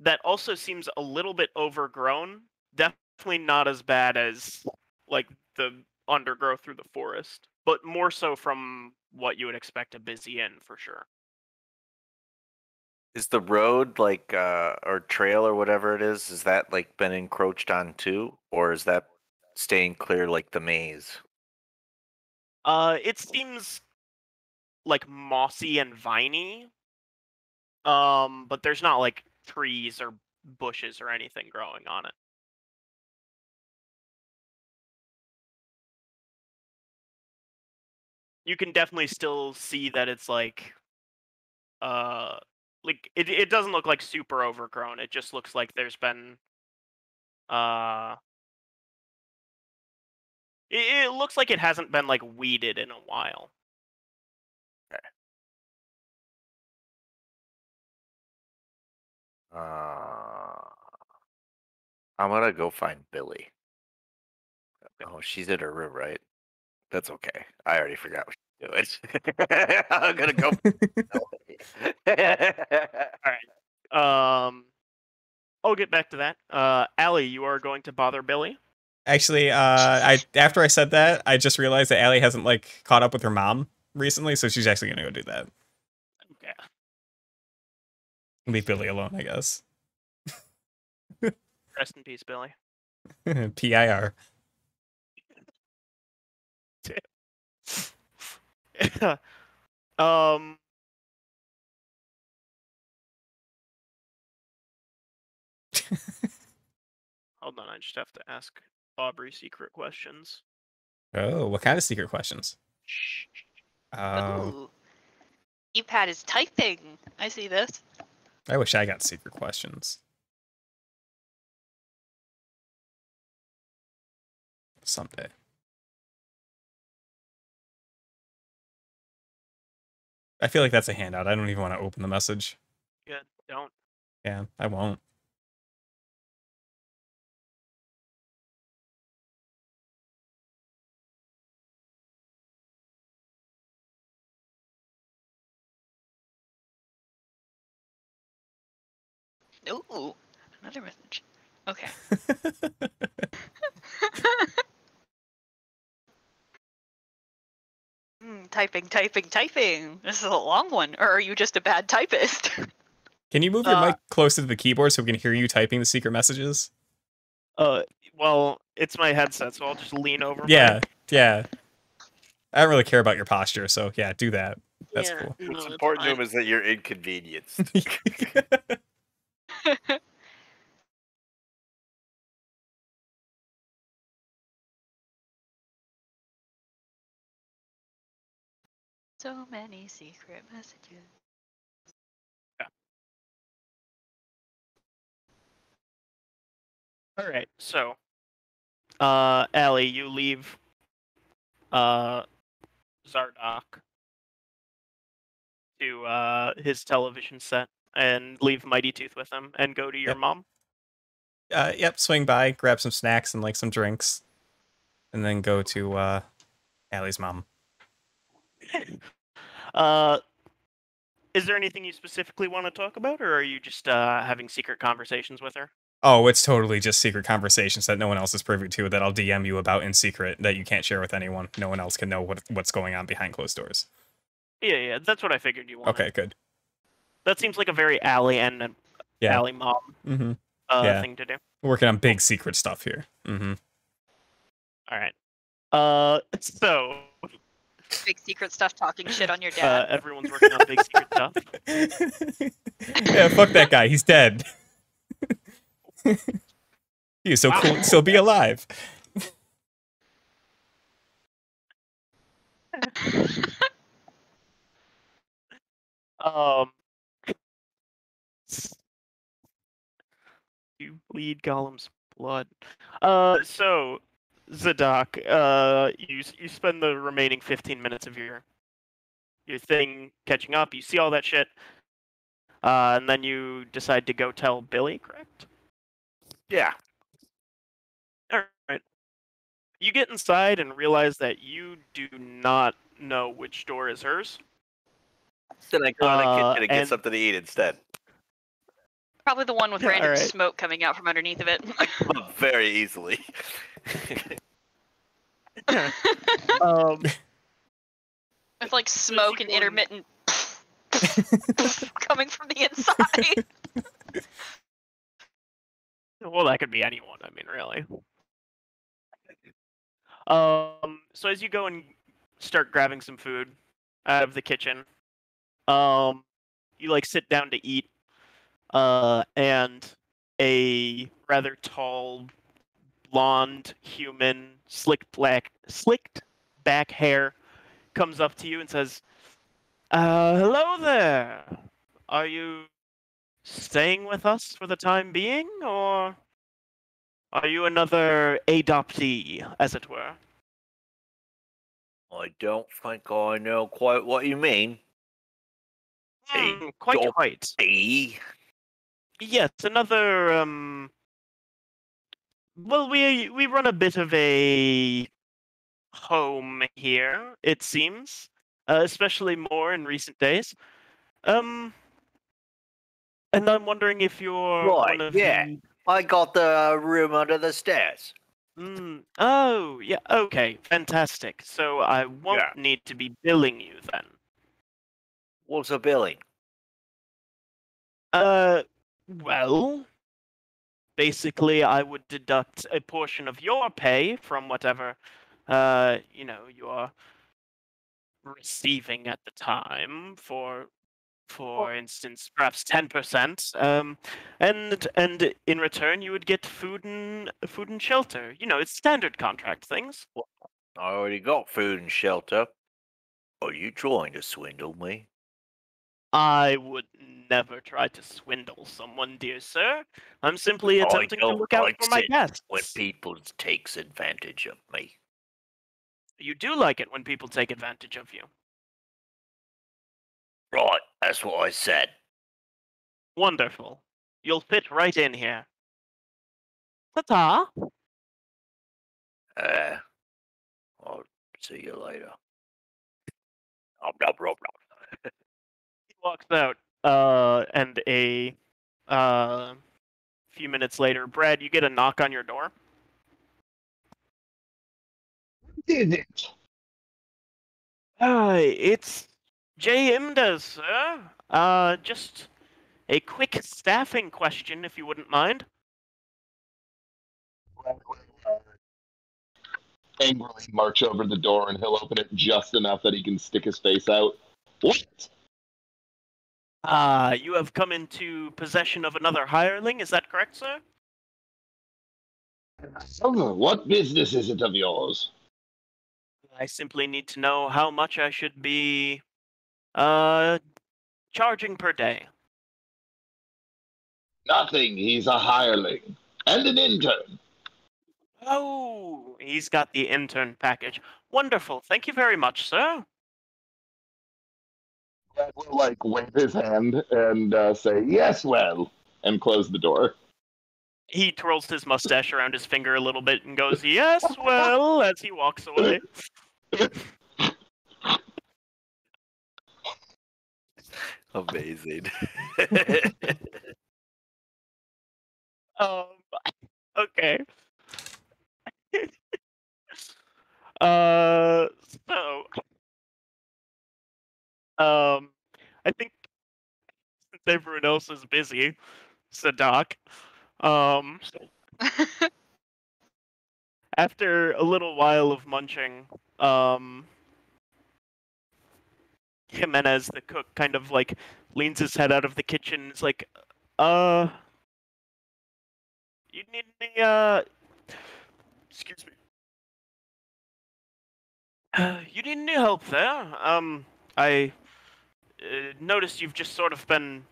that also seems a little bit overgrown. Definitely not as bad as like the undergrowth through the forest, but more so from what you would expect a busy inn for sure. Is the road like uh or trail or whatever it is? Is that like been encroached on too, or is that staying clear like the maze? Uh, it seems like mossy and viney. Um, but there's not like trees or bushes or anything growing on it. You can definitely still see that it's like uh like it it doesn't look like super overgrown. It just looks like there's been uh it, it looks like it hasn't been like weeded in a while. Okay. Uh, I'm gonna go find Billie. Oh, she's in her room, right? That's okay. I already forgot what she's doing. I'm gonna go. All right. Um, I'll get back to that. Uh, Allie, you are going to bother Billie. Actually, uh, I after I said that, I just realized that Allie hasn't like caught up with her mom recently, so she's actually gonna go do that. Okay. Leave Billie alone, I guess. Rest in peace, Billie. PIR. um. Hold on, I just have to ask Aubrey secret questions. Oh, what kind of secret questions? Shh. Um, Ooh. E-pad is typing. I see this. I wish I got secret questions. Someday. I feel like that's a handout. I don't even want to open the message. Yeah, Don't. Yeah, I won't. Ooh, another message. Okay. Mm, typing, typing, typing. This is a long one. Or are you just a bad typist? Can you move your Uh, mic closer to the keyboard so we can hear you typing the secret messages? Uh, well, it's my headset, so I'll just lean over. my- Yeah, yeah. I don't really care about your posture, so yeah, do that. That's Yeah, cool. no, What's it's important to fine. him is that you're inconvenienced. so many secret messages. Yeah. All right, so, uh, Allie, you leave, uh, Zadok to uh his television set and leave Mighty Tooth with him and go to your Yep. mom. uh, yep, swing by, grab some snacks and like some drinks, and then go to uh, Allie's mom. Uh, is there anything you specifically want to talk about, or are you just uh having secret conversations with her? Oh, it's totally just secret conversations that no one else is privy to that I'll DM you about in secret that you can't share with anyone. No one else can know what what's going on behind closed doors. Yeah, yeah, that's what I figured you wanted. Okay, good. that seems like a very alley and an Yeah. alley mom hmm uh, Yeah. thing to do. Working on big secret stuff here. hmm All right. Uh, so Big secret stuff talking shit on your uh, dad. everyone's working on big secret stuff. yeah, fuck that guy. He's dead. he was so cool. So be alive. Um, you bleed Gollum's blood. Uh, so Zadok, uh, you you spend the remaining fifteen minutes of your your thing catching up. You see all that shit, uh, and then you decide to go tell Billie. Correct? Yeah. All right. You get inside and realize that you do not know which door is hers. Then I go to the Uh, kitchen and get and- something to eat instead. Probably the one with Yeah, random alright. smoke coming out from underneath of it. Very easily. Um, with like smoke and intermittent coming from the inside. Well, that could be anyone. I mean, really. Um. So as you go and start grabbing some food out of the kitchen, um, you like sit down to eat, uh, and a rather tall, blonde human, slicked black, slicked back hair, comes up to you and says, "Uh, hello there. Are you staying with us for the time being, or are you another adoptee, as it were? I don't think I know quite what you mean. Hmm, quite right. Yes, another um. Well, we we run a bit of a home here. It seems, uh, especially more in recent days. Um, and I'm wondering if you're Right, one of yeah. the I got the room under the stairs. Mm, oh, yeah. Okay, fantastic. So I won't need to be billing you then. What's a billing? Uh, well, basically, I would deduct a portion of your pay from whatever, uh, you know, you're receiving at the time. For, for instance, perhaps ten percent. Um, and and in return, you would get food and food and shelter. You know, it's standard contract things. I already got food and shelter. Are you trying to swindle me? I would never try to swindle someone, dear sir. I'm simply attempting to look out like for my it guests. When people takes advantage of me. You do like it when people take advantage of you. Right, that's what I said. Wonderful. You'll fit right in here. Ta-ta. Uh, I'll see you later. He walks out, uh, and a uh, few minutes later, Brad, you get a knock on your door. Did it? Uh, it's J. Imdas, sir. Uh, just a quick staffing question, if you wouldn't mind. Angrily march over the door and he'll open it just enough that he can stick his face out. What? Uh, you have come into possession of another hireling, is that correct, sir? Oh, what business is it of yours? I simply need to know how much I should be, uh, charging per day. Nothing. He's a hireling and an intern. Oh, he's got the intern package. Wonderful. Thank you very much, sir. Brad will like wave his hand and uh, say yes, well, and close the door. He twirls his mustache around his finger a little bit and goes, Yes, well, as he walks away. Amazing. Um, okay. uh, so, um, I think since everyone else is busy, Zadok. Um, after a little while of munching, um, Jimenez, the cook, kind of like leans his head out of the kitchen. Is like, uh, you need any, uh, excuse me. Uh, you need any help there? Um, I uh, noticed you've just sort of been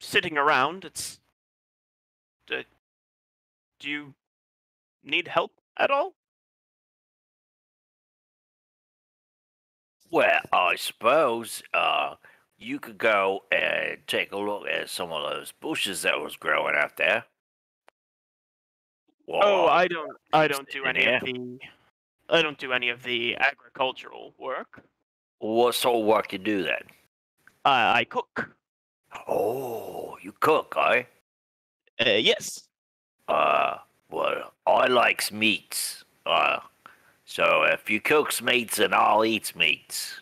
sitting around. It's. Uh, do you need help at all? Well, I suppose uh, you could go and take a look at some of those bushes that was growing out there. Oh, I don't. I don't do any of the. I don't do any of the agricultural work. what sort of work you do then? I I cook. Oh, you cook, eh? Uh, yes. Uh, well, I likes meats. Uh, so if you cooks meats, then I'll eat meats.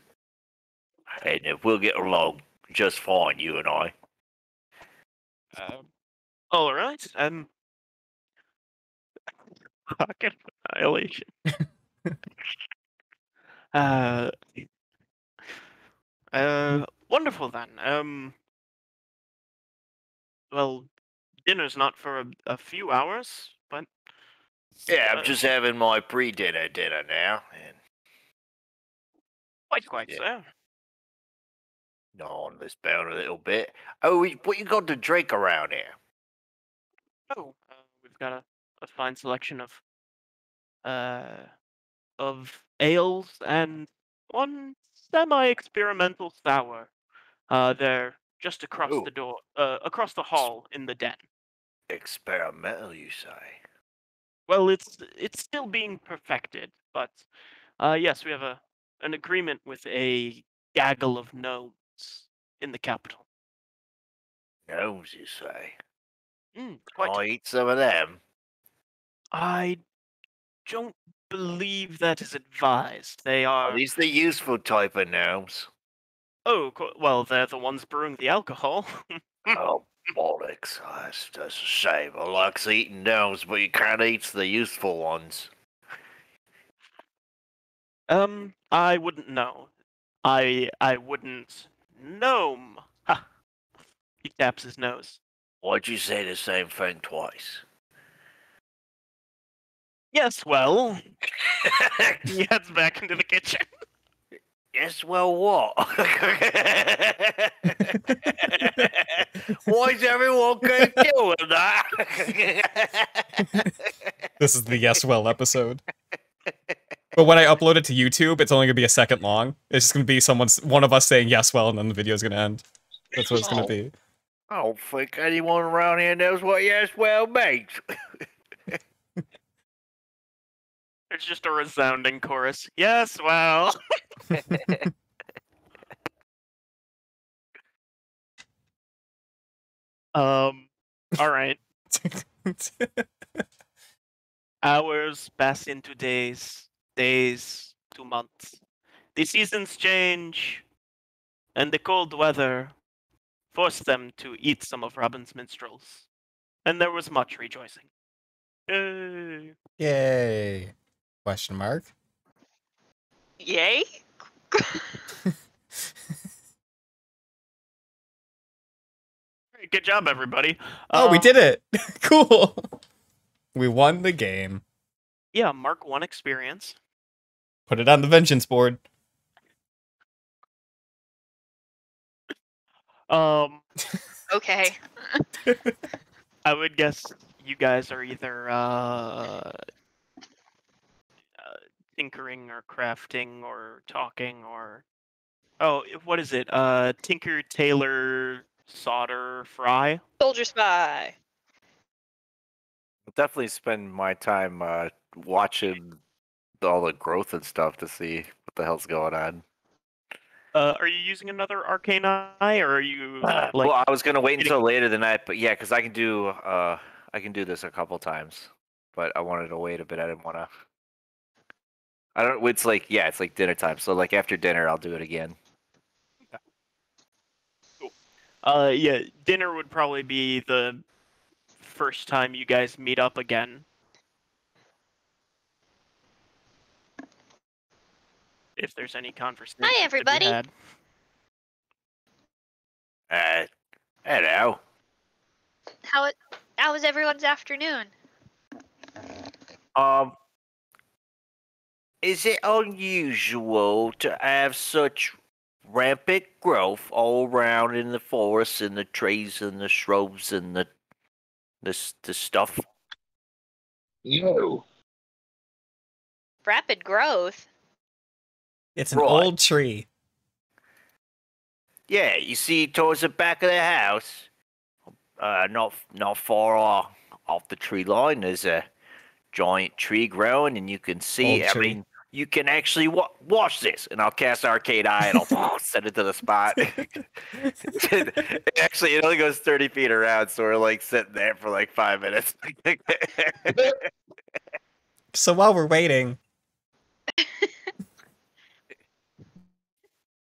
And if we'll get along just fine, you and I. Um, all right. Um. Pocket annihilation. uh. Uh. Wonderful then. Um. Well, dinner's not for a, a few hours, but Yeah, I'm Uh, just having my pre-dinner dinner now, and quite quite Yeah. so. gnawing this bone a little bit. Oh, we- what you got to drink around here? Oh, uh, we've got a, a fine selection of uh of ales and one semi-experimental sour. Uh, they're just across Ooh. the door, uh, across the hall in the den. Experimental, you say? Well, it's it's still being perfected, but uh, yes, we have a an agreement with a gaggle of gnomes in the capital. Gnomes, you say? Mm, quite. I'll eat some of them. I don't believe that is advised. They are. Are these the useful type of gnomes? Oh, well, they're the ones brewing the alcohol. oh, bollocks. That's, that's a shame. I likes eating gnomes, but you can't eat the useful ones. um, I wouldn't know. I I wouldn't gnome. Ha! He taps his nose. Why'd you say the same thing twice? Yes, well, he heads back into the kitchen. Yes, well, what? Why's everyone going to killed with that? This is the Yes Well episode. But when I upload it to YouTube, it's only gonna be a second long. It's just gonna be someone's one of us saying yes well, and then the video's gonna end. That's what it's Oh. be. I don't think anyone around here knows what yes well means. It's just a resounding chorus. Yes, well. um. All right. Hours pass into days, days to months. The seasons change, and the cold weather forced them to eat some of Robin's minstrels, and there was much rejoicing. Yay! Yay! Question mark. Yay? Good job, everybody. Oh, we Um, did it! cool. We won the game. Yeah, Mark One experience. Put it on the vengeance board. Um, Okay. I would guess you guys are either uh, uh, tinkering or crafting or talking or oh, what is it? Uh, tinker, tailor, solder, fry. Soldier spy. I'll definitely spend my time uh, watching all the growth and stuff to see what the hell's going on. Uh, are you using another arcane eye, or are you Uh, like? well, I was gonna wait getting- until later tonight, but yeah, because I can do uh, I can do this a couple times, but I wanted to wait a bit. I didn't want to. I don't. It's like yeah, it's like dinner time. So like after dinner, I'll do it again. Cool. Uh, yeah, dinner would probably be the first time you guys meet up again. If there's any conversation. to be everybody. had. Uh, hello. How it- how was everyone's afternoon? Um, is it unusual to have such rampant growth all around in the forest and the trees and the shrubs and the this the stuff? No. Rapid growth. It's an Right. old tree. Yeah, you see towards the back of the house, uh, not not far off, off the tree line, there's a giant tree growing, and you can see. Old I tree. mean, you can actually wa- watch this, and I'll cast Arcane Eye, and I'll send it to the spot. actually, it only goes thirty feet around, so we're like sitting there for like five minutes. So while we're waiting,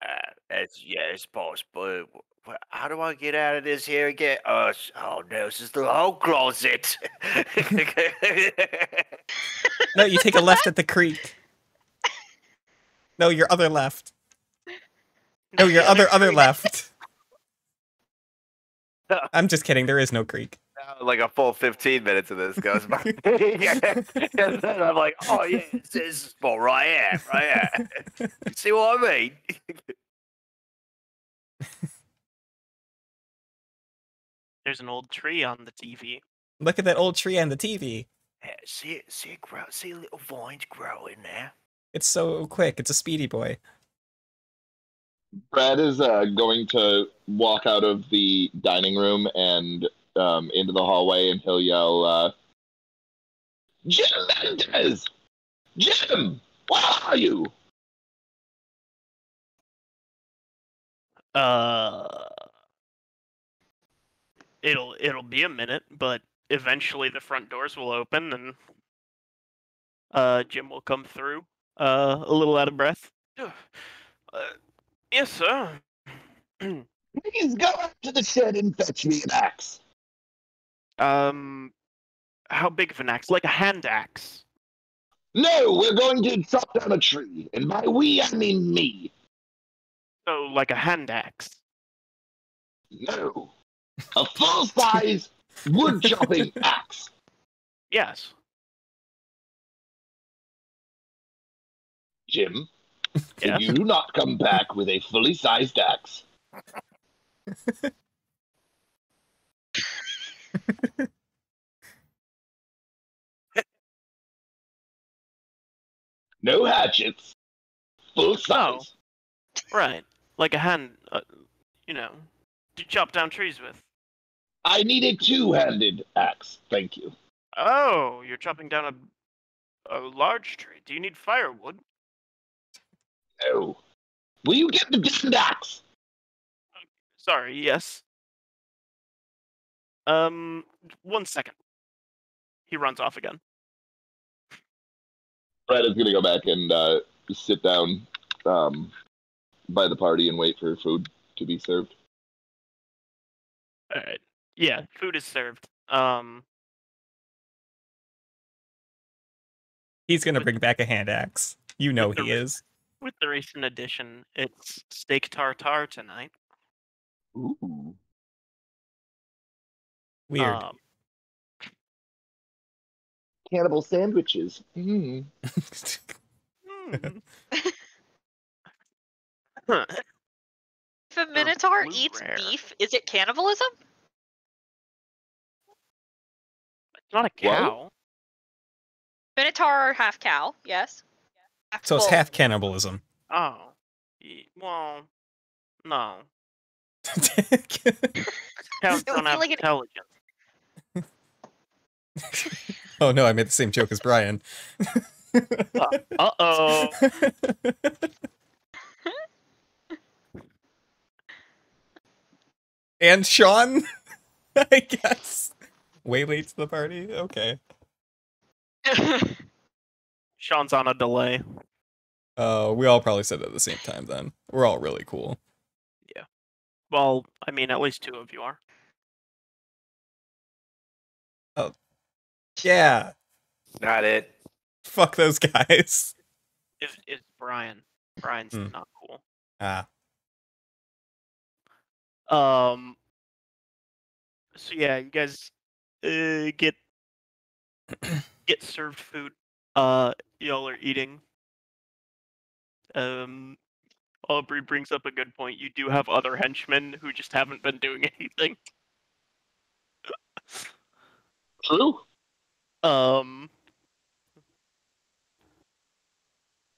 Uh, it's yeah, it's possible. But how do I get out of this here again? Oh, oh no, this is the whole closet. no, you take a left at the creek. No, your other left. No, oh, your other other left. I'm just kidding. There is no creek. Like a full 15 minutes of this goes by. and then I'm like, oh yeah, this is spot right here, right here. You see what I mean? There's an old tree on the TV. Look at that old tree and the TV. Yeah, see it, see it grow, see little vines growing there. It's so quick. It's a speedy boy. Brad is uh, going to walk out of the dining room and um, into the hallway, and he'll yell, uh, "Jim Mendez! Jim, where are you?" Uh, it'll it'll be a minute, but eventually the front doors will open and uh, Jim will come through, uh, a little out of breath. Uh, yes, sir. Please go up to the shed and fetch me an axe. um, how big of an axe? Like a hand axe. No, we're going to chop down a tree, and by we I mean me. So like a hand axe. No, a full-size wood chopping axe. Yes. Jim, Yeah. if you do not come back with a fully sized axe, no hatchets, full size. Right. Like a hand. Uh, you know, to chop down trees with. I need a two-handed axe. Thank you. Oh, you're chopping down a a large tree. Do you need firewood? No. Will you get the damned axe? Sorry, yes. Um, one second. He runs off again. Brad is gonna go back and uh, sit down um, by the party and wait for food to be served. All right. Yeah, food is served. Um, He's gonna bring back a hand axe. You know with the he re- is. With the recent addition, it's steak tartare tonight. Ooh. Weird. Um, Cannibal sandwiches. Mm. hmm. If a minotaur blue eats rare. beef, is it cannibalism? it's not a What? cow. Minotaur are half cow, yes. So it's half cannibalism. Oh, well, no. Cows It would don't be like an- intelligence. oh no, I made the same joke as Brian. Uh oh. and Sean, I guess. Way late to the party. Okay. Sean's on a delay. Uh, we all probably said it at the same time. Then we're all really cool. Yeah. Well, I mean, at least two of you are. Oh. Yeah. Not it. Fuck those guys. Is is Brian? Brian's Hmm. not cool. Ah. Um. So yeah, you guys uh, get get served food. Uh, y'all are eating. Um, Aubrey brings up a good point. You do have other henchmen who just haven't been doing anything. True. Um.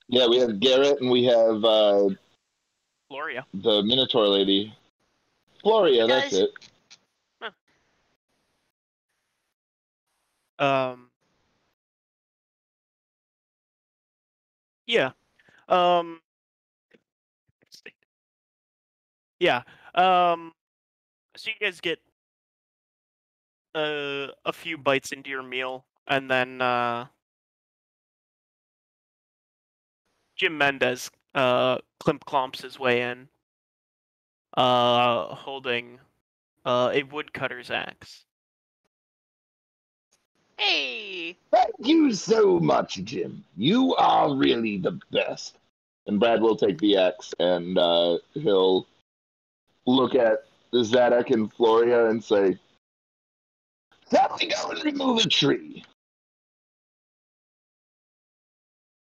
Yeah, we have Garrett and we have uh, Gloria. the Minotaur lady. Floria, that's Guys. it. Um. Yeah. Um. Yeah. Um. So you guys get uh, a few bites into your meal, and then uh, Jim Mendez uh, climp clomps his way in, uh, holding uh, a woodcutter's axe. Hey, Thank you so much, Jim. You are really the best. And Brad will take the axe and uh, he'll look at Zadok and Floria and say, Shall we go and remove a tree?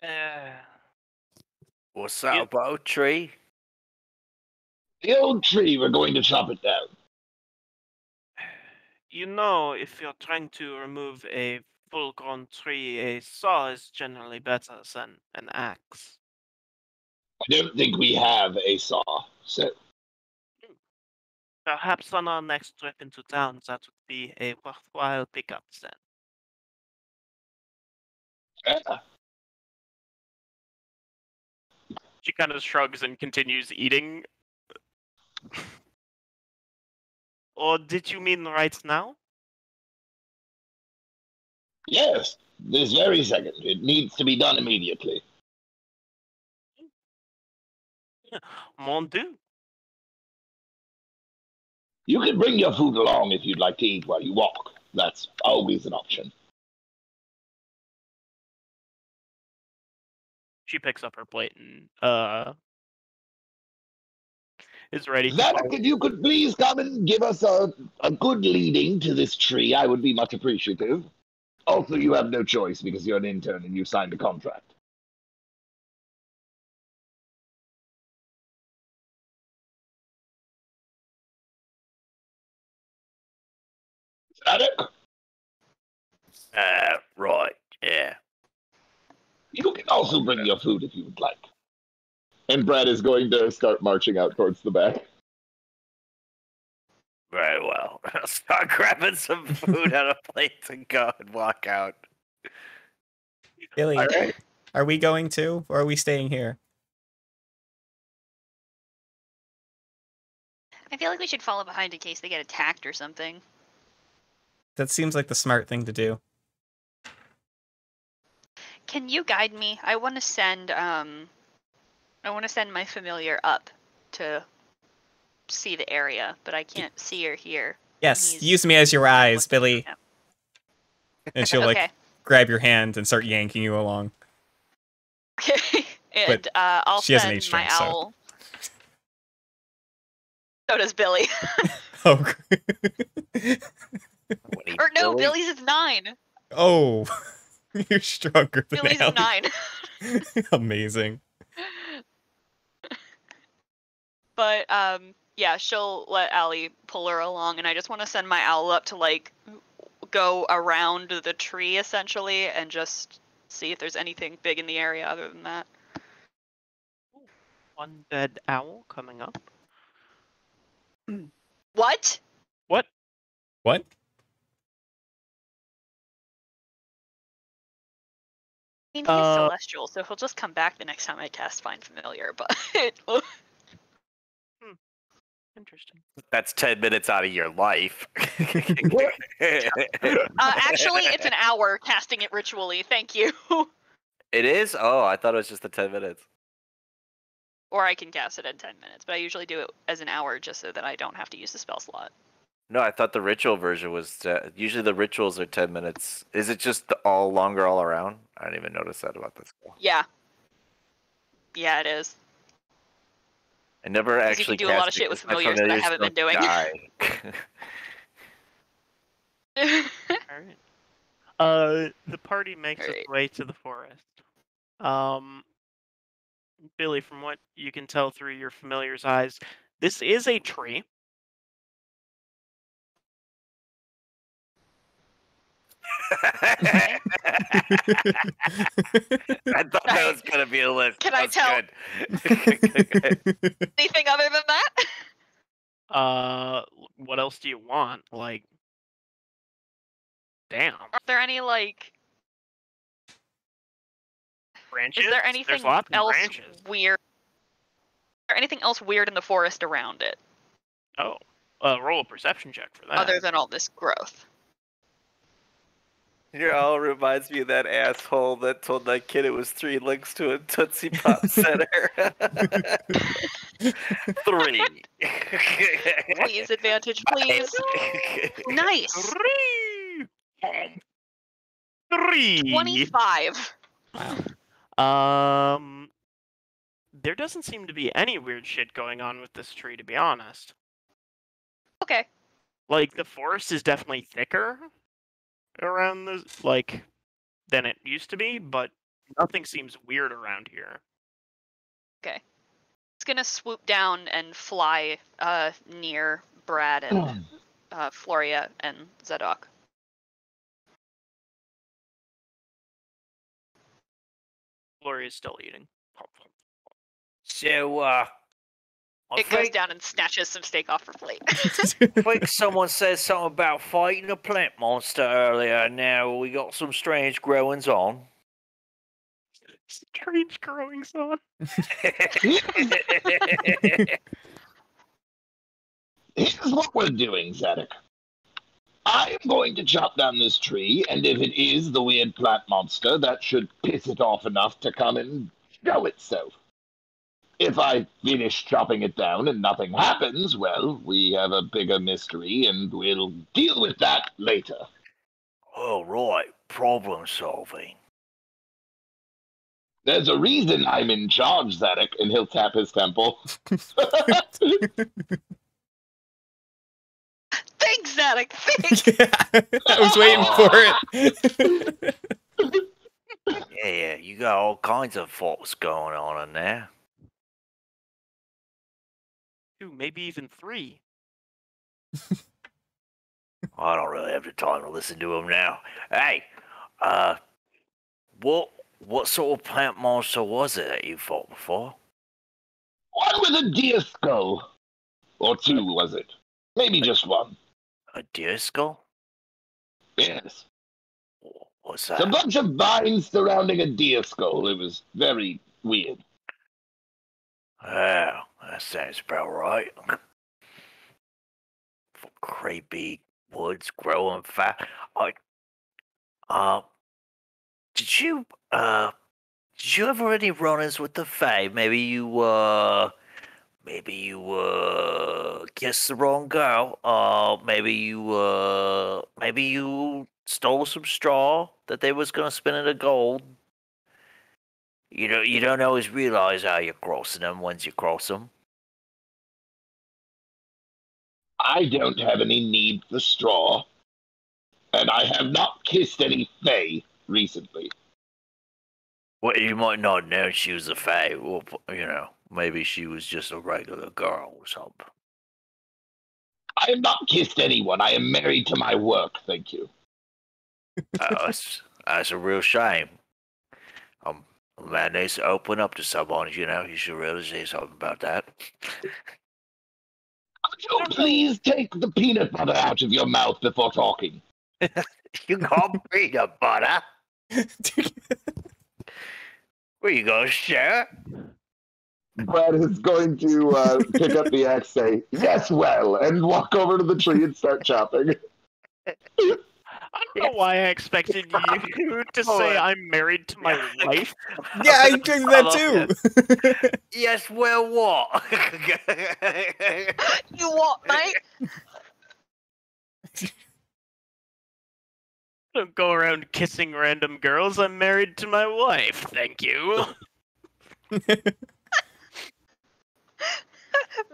Uh, What's that You- about, tree? The old tree, we're going to chop it down. You know, if you're trying to remove a full grown tree, a saw is generally better than an axe. I don't think we have a saw. So, hmm. Perhaps on our next trip into town, that would be a worthwhile pickup then. yeah. She kind of shrugs and continues eating. or did you mean right now? yes, this very second. It needs to be done immediately. Mon Dieu. You can bring your food along if you'd like to eat while you walk. That's always an option. She picks up her plate and uh is ready to if you could please come and give us a, a good leading to this tree, I would be much appreciative. Also, you have no choice because you're an intern and you signed a contract. Zadok, Uh, right. Yeah. you can also bring your food if you would like. And Brad is going to start marching out towards the back. Very well. I'll start grabbing some food out of plates and go and walk out. Billie, All right. are we going too, or are we staying here? I feel like we should follow behind in case they get attacked or something. That seems like the smart thing to do. Can you guide me? I want to send um, I want to send my familiar up to see the area, but I can't see or hear. Yes, use me as your eyes, Billie. And she'll like okay. grab your hand and start yanking you along. Okay. and But uh, I'll she has an send my strength, so- owl. So does Billie. Oh, When he or no, Billie- Billie's is nine. oh, you're stronger than Billie's is Allie. nine. Amazing. But um, yeah, she'll let Allie pull her along, and I just want to send my owl up to like go around the tree essentially, and just see if there's anything big in the area other than that. One dead owl coming up. What? What? What? I mean, he's Uh, celestial, so he'll just come back the next time I cast Find Familiar. But Interesting. That's 10 minutes out of your life. uh, actually, it's an hour casting it ritually. Thank you. it is? Oh, I thought it was just the 10 minutes. Or I can cast it in 10 minutes, but I usually do it as an hour just so that I don't have to use the spell slot. No, I thought the ritual version was uh, usually the rituals are ten minutes. Is it just all longer all around? I didn't even notice that about this. spell. Yeah. Yeah, it is. I never 'Cause you can actually do a lot of shit with my familiars that I haven't been doing. die. All right. Uh, the party makes Alright. its way to the forest. Um, Billie, from what you can tell through your familiar's eyes, this is a tree. I thought that was gonna be a list. Can I tell- good. Anything other than that? Uh, what else do you want? Like, damn, Are there any, like, branches. is there anything else branches. weird? Is there anything else weird in the forest around it, Oh, uh, roll a perception check for that. other than all this growth? Your all reminds me of that asshole that told that kid it was three links to a Tootsie Pop Center. three. Please, advantage, please. Nice. Three. Three. 25. Um, there doesn't seem to be any weird shit going on with this tree, to be honest. Okay. Like the forest is definitely thicker around the like than it used to be, but nothing seems weird around here. Okay. It's gonna swoop down and fly uh, near Brad and uh, Floria and Zadok. Gloria's still eating. So, uh, I It goes down and snatches some steak off her plate. I think someone said something about fighting a plant monster earlier. Now we got some strange growings on. Strange growings on. Here's what we're doing, Zadok. I am going to chop down this tree, and if it is the weird plant monster, that should piss it off enough to come and show itself. If I finish chopping it down and nothing happens, well, we have a bigger mystery, and we'll deal with that later. All right. Problem solving. There's a reason I'm in charge, Zadok, and he'll tap his temple. Thanks, Zadok. Thanks. Yeah, I was waiting for it. Yeah, yeah, you got all kinds of faults going on in there. Two, maybe even three. I don't really have the time to listen to him now. Hey, uh, what what sort of plant monster was it that you fought before? One with a deer skull. Or two, was it? Maybe just one. A deer skull? Yes. Wh- What's It's a bunch of vines surrounding a deer skull. It was very weird. Yeah, that sounds about right. For creepy woods growing fast. I, uh, did you, uh, did you ever any run-ins with the Fae? Maybe you, uh, maybe you, uh, kissed the wrong girl. Uh, maybe you, uh, maybe you stole some straw that they was gonna spin into gold. You don't, you don't always realize how you're crossing them once you cross them. I don't have any need for straw. And I have not kissed any fae recently. Well, you might not know she was a fae. Well, you know, maybe she was just a regular girl or something. I have not kissed anyone. I am married to my work, thank you. Uh, that's, that's a real shame. Um, man needs to open up to someone, you know. You should really say something about that. Could you please take the peanut butter out of your mouth before talking? You got peanut butter. Where you going, share? Brad is going to uh, pick up the axe, say, Yes, well, and walk over to the tree and start chopping. I don't don't know why I expected you to say uh, I'm married to my wife. Yeah, I did that too. yes, well, what? You what, mate? don't go around kissing random girls. I'm married to my wife. Thank you.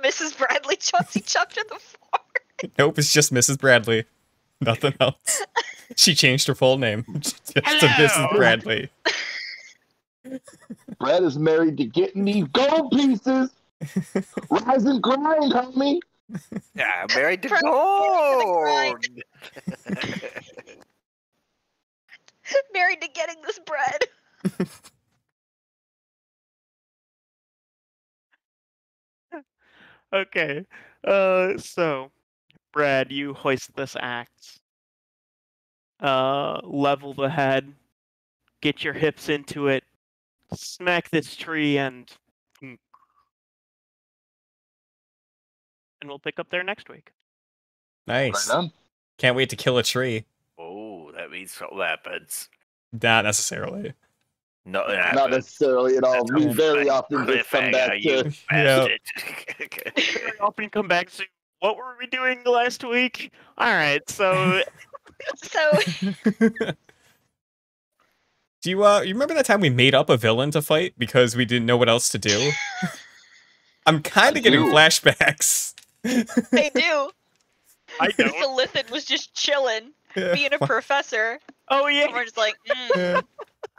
Mrs. Bradley Chauncey chucked to the floor. nope, it's just Mrs. Bradley. Nothing else. She changed her full name just to Mrs. Bradley. Brad is married to getting these gold pieces. Rise and grind, homie. yeah, married to From- gold. Married to getting this bread. Okay. Uh, so, Brad, you hoist this axe. Uh, level the head. Get your hips into it. Smack this tree and. And we'll pick up there next week. Nice. Right. Can't wait to kill a tree. Oh, that means something happens. Not necessarily. No, Not necessarily at all. We very often just come back to Yeah. bastard. Very often come back to what were we doing last week? All right, so So Do you uh you remember that time we made up a villain to fight because we didn't know what else to do? I'm kind of getting flashbacks. they do. I don't. Philithid was just chilling, being a professor. Oh And yeah, we're just like, mm,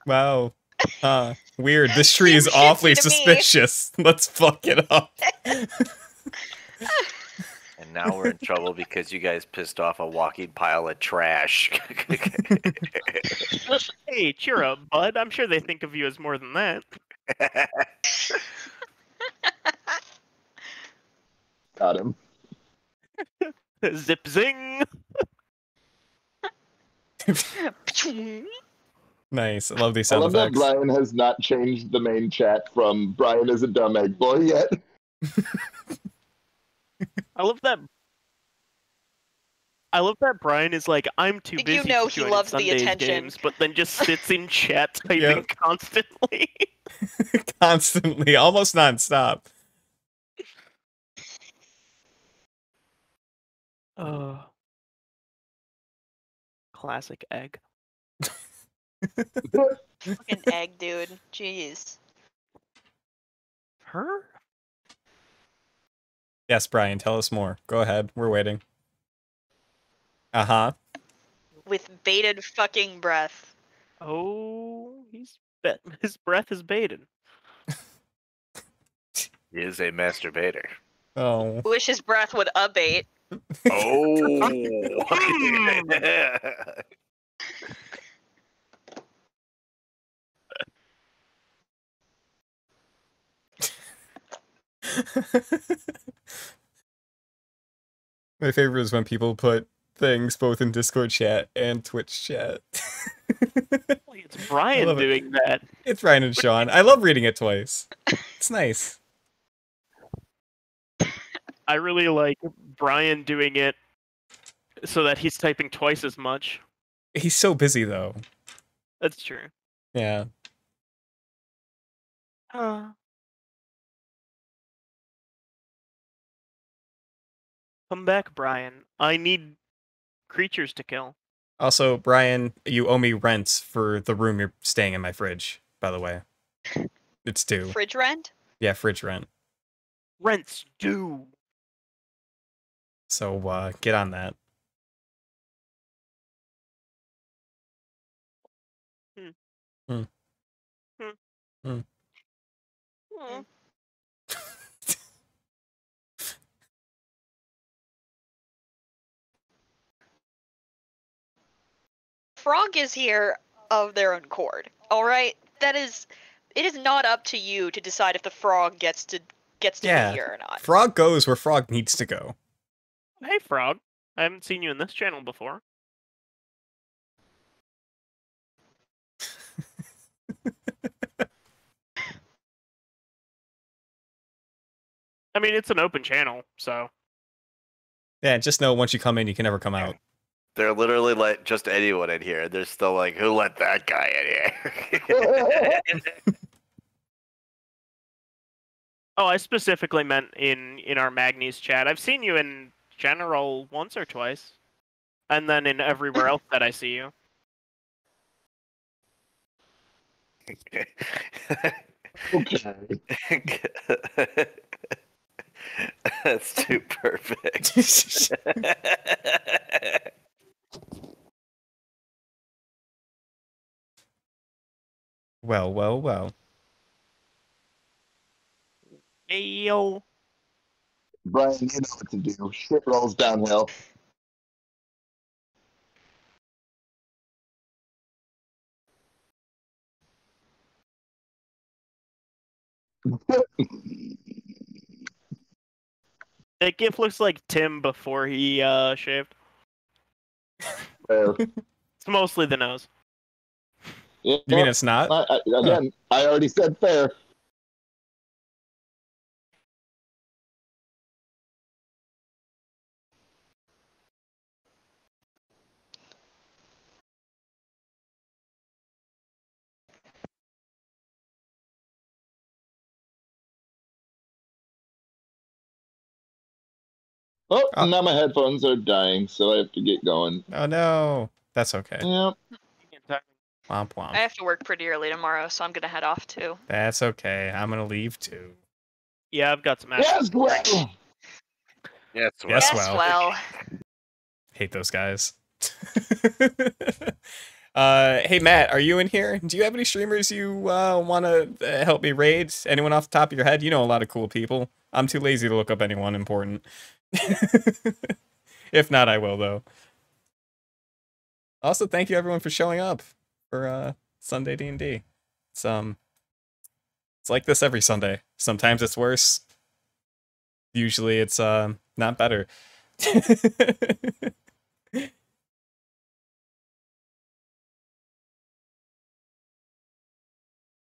wow. Huh. Weird. This tree is awfully suspicious. Let's fuck it up. And now we're in trouble because you guys pissed off a walking pile of trash. hey, cheer up, bud. I'm sure they think of you as more than that. got him. Zip zing. nice. I love these I sound love that effects. Brian has not changed the main chat from Brian is a dumb egg boy yet. I love that. I love that Brian is like, I'm too busy. You busy. know to he join loves the attention. Games, but then just sits in chat typing Yep. constantly. Constantly, almost nonstop. Oh. Classic egg. fucking egg, dude. Jeez. Her? Yes, Brian, tell us more. Go ahead. We're waiting. Uh huh. With bated fucking breath. Oh, he's bet his breath is baited. he is a masturbator. Oh. Wish his breath would abate. Oh. My favorite is when people put things both in Discord chat and Twitch chat. It's Brian love it. doing that. it's Ryan and Sean. I love reading it twice. It's nice. I really like Brian doing it so that he's typing twice as much. He's so busy though. That's true. Yeah. Uh, Come back, Brian. I need creatures to kill. Also, Brian, you owe me rent for the room you're staying in my fridge, by the way. It's due. Fridge rent? Yeah, fridge rent. Rents due. So uh get on that. Mm. Frog is here of their own accord. All right, that is. It is not up to you to decide if the frog gets to gets to Yeah. be here or not. Frog goes where Frog needs to go. Hey, Frog. I haven't seen you in this channel before. I mean, it's an open channel, so Yeah, just know once you come in, you can never come out. They're literally let just anyone in here. They're still like, who let that guy in here? Oh, I specifically meant in in our Magnes chat. I've seen you in general once or twice, and then in everywhere else that I see you. Okay. That's too perfect. well, well, well. Hey. Brian, you know what to do. Shit rolls downhill. That gif looks like Tim before he uh shaved. Fair. It's mostly the nose. Yeah, You mean it's not? I, I, again, I already said fair. Oh, Oh. now my headphones are dying, so I have to get going. Oh no. That's okay. Yep. Womp womp. I have to work pretty early tomorrow, so I'm gonna head off too. That's okay. I'm gonna leave too. Yeah, I've got some. action. Yes, well. yes, Yes, Yes, well. well. Hate those guys. uh, hey Matt, are you in here? Do you have any streamers you uh, want to uh, help me raid? Anyone off the top of your head? You know a lot of cool people. I'm too lazy to look up anyone important. if not, I will though. Also, thank you everyone for showing up for uh, Sunday D and D. It's um, it's like this every Sunday. Sometimes it's worse. Usually, it's uh, not better.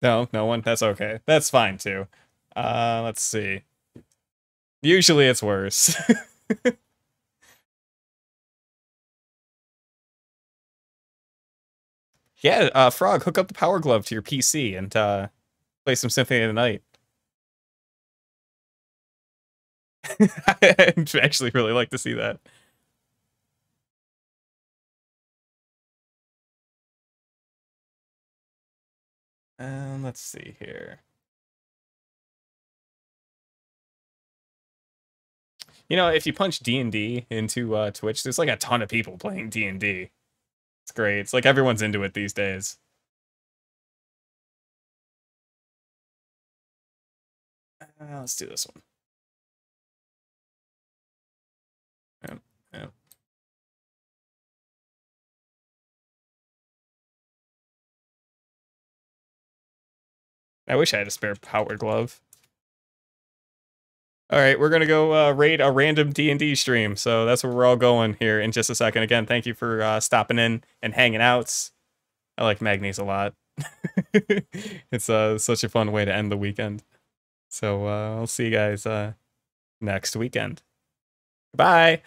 No, no one. That's okay. That's fine too. Uh, let's see. Usually it's worse. yeah, uh, Frog, hook up the Power Glove to your PC and uh, play some Symphony of the Night. I'd actually really like to see that. Um, let's see here. You know, if you punch D and D into uh, Twitch, there's like a ton of people playing D and D. It's great. It's like everyone's into it these days. Uh, let's do this one. I wish I had a spare power glove. All right, we're gonna go uh, raid a random D and D stream. So that's where we're all going here in just a second. Again, thank you for uh, stopping in and hanging out. I like Magnes a lot. it's uh, such a fun way to end the weekend. So uh, I'll see you guys uh, next weekend. Bye.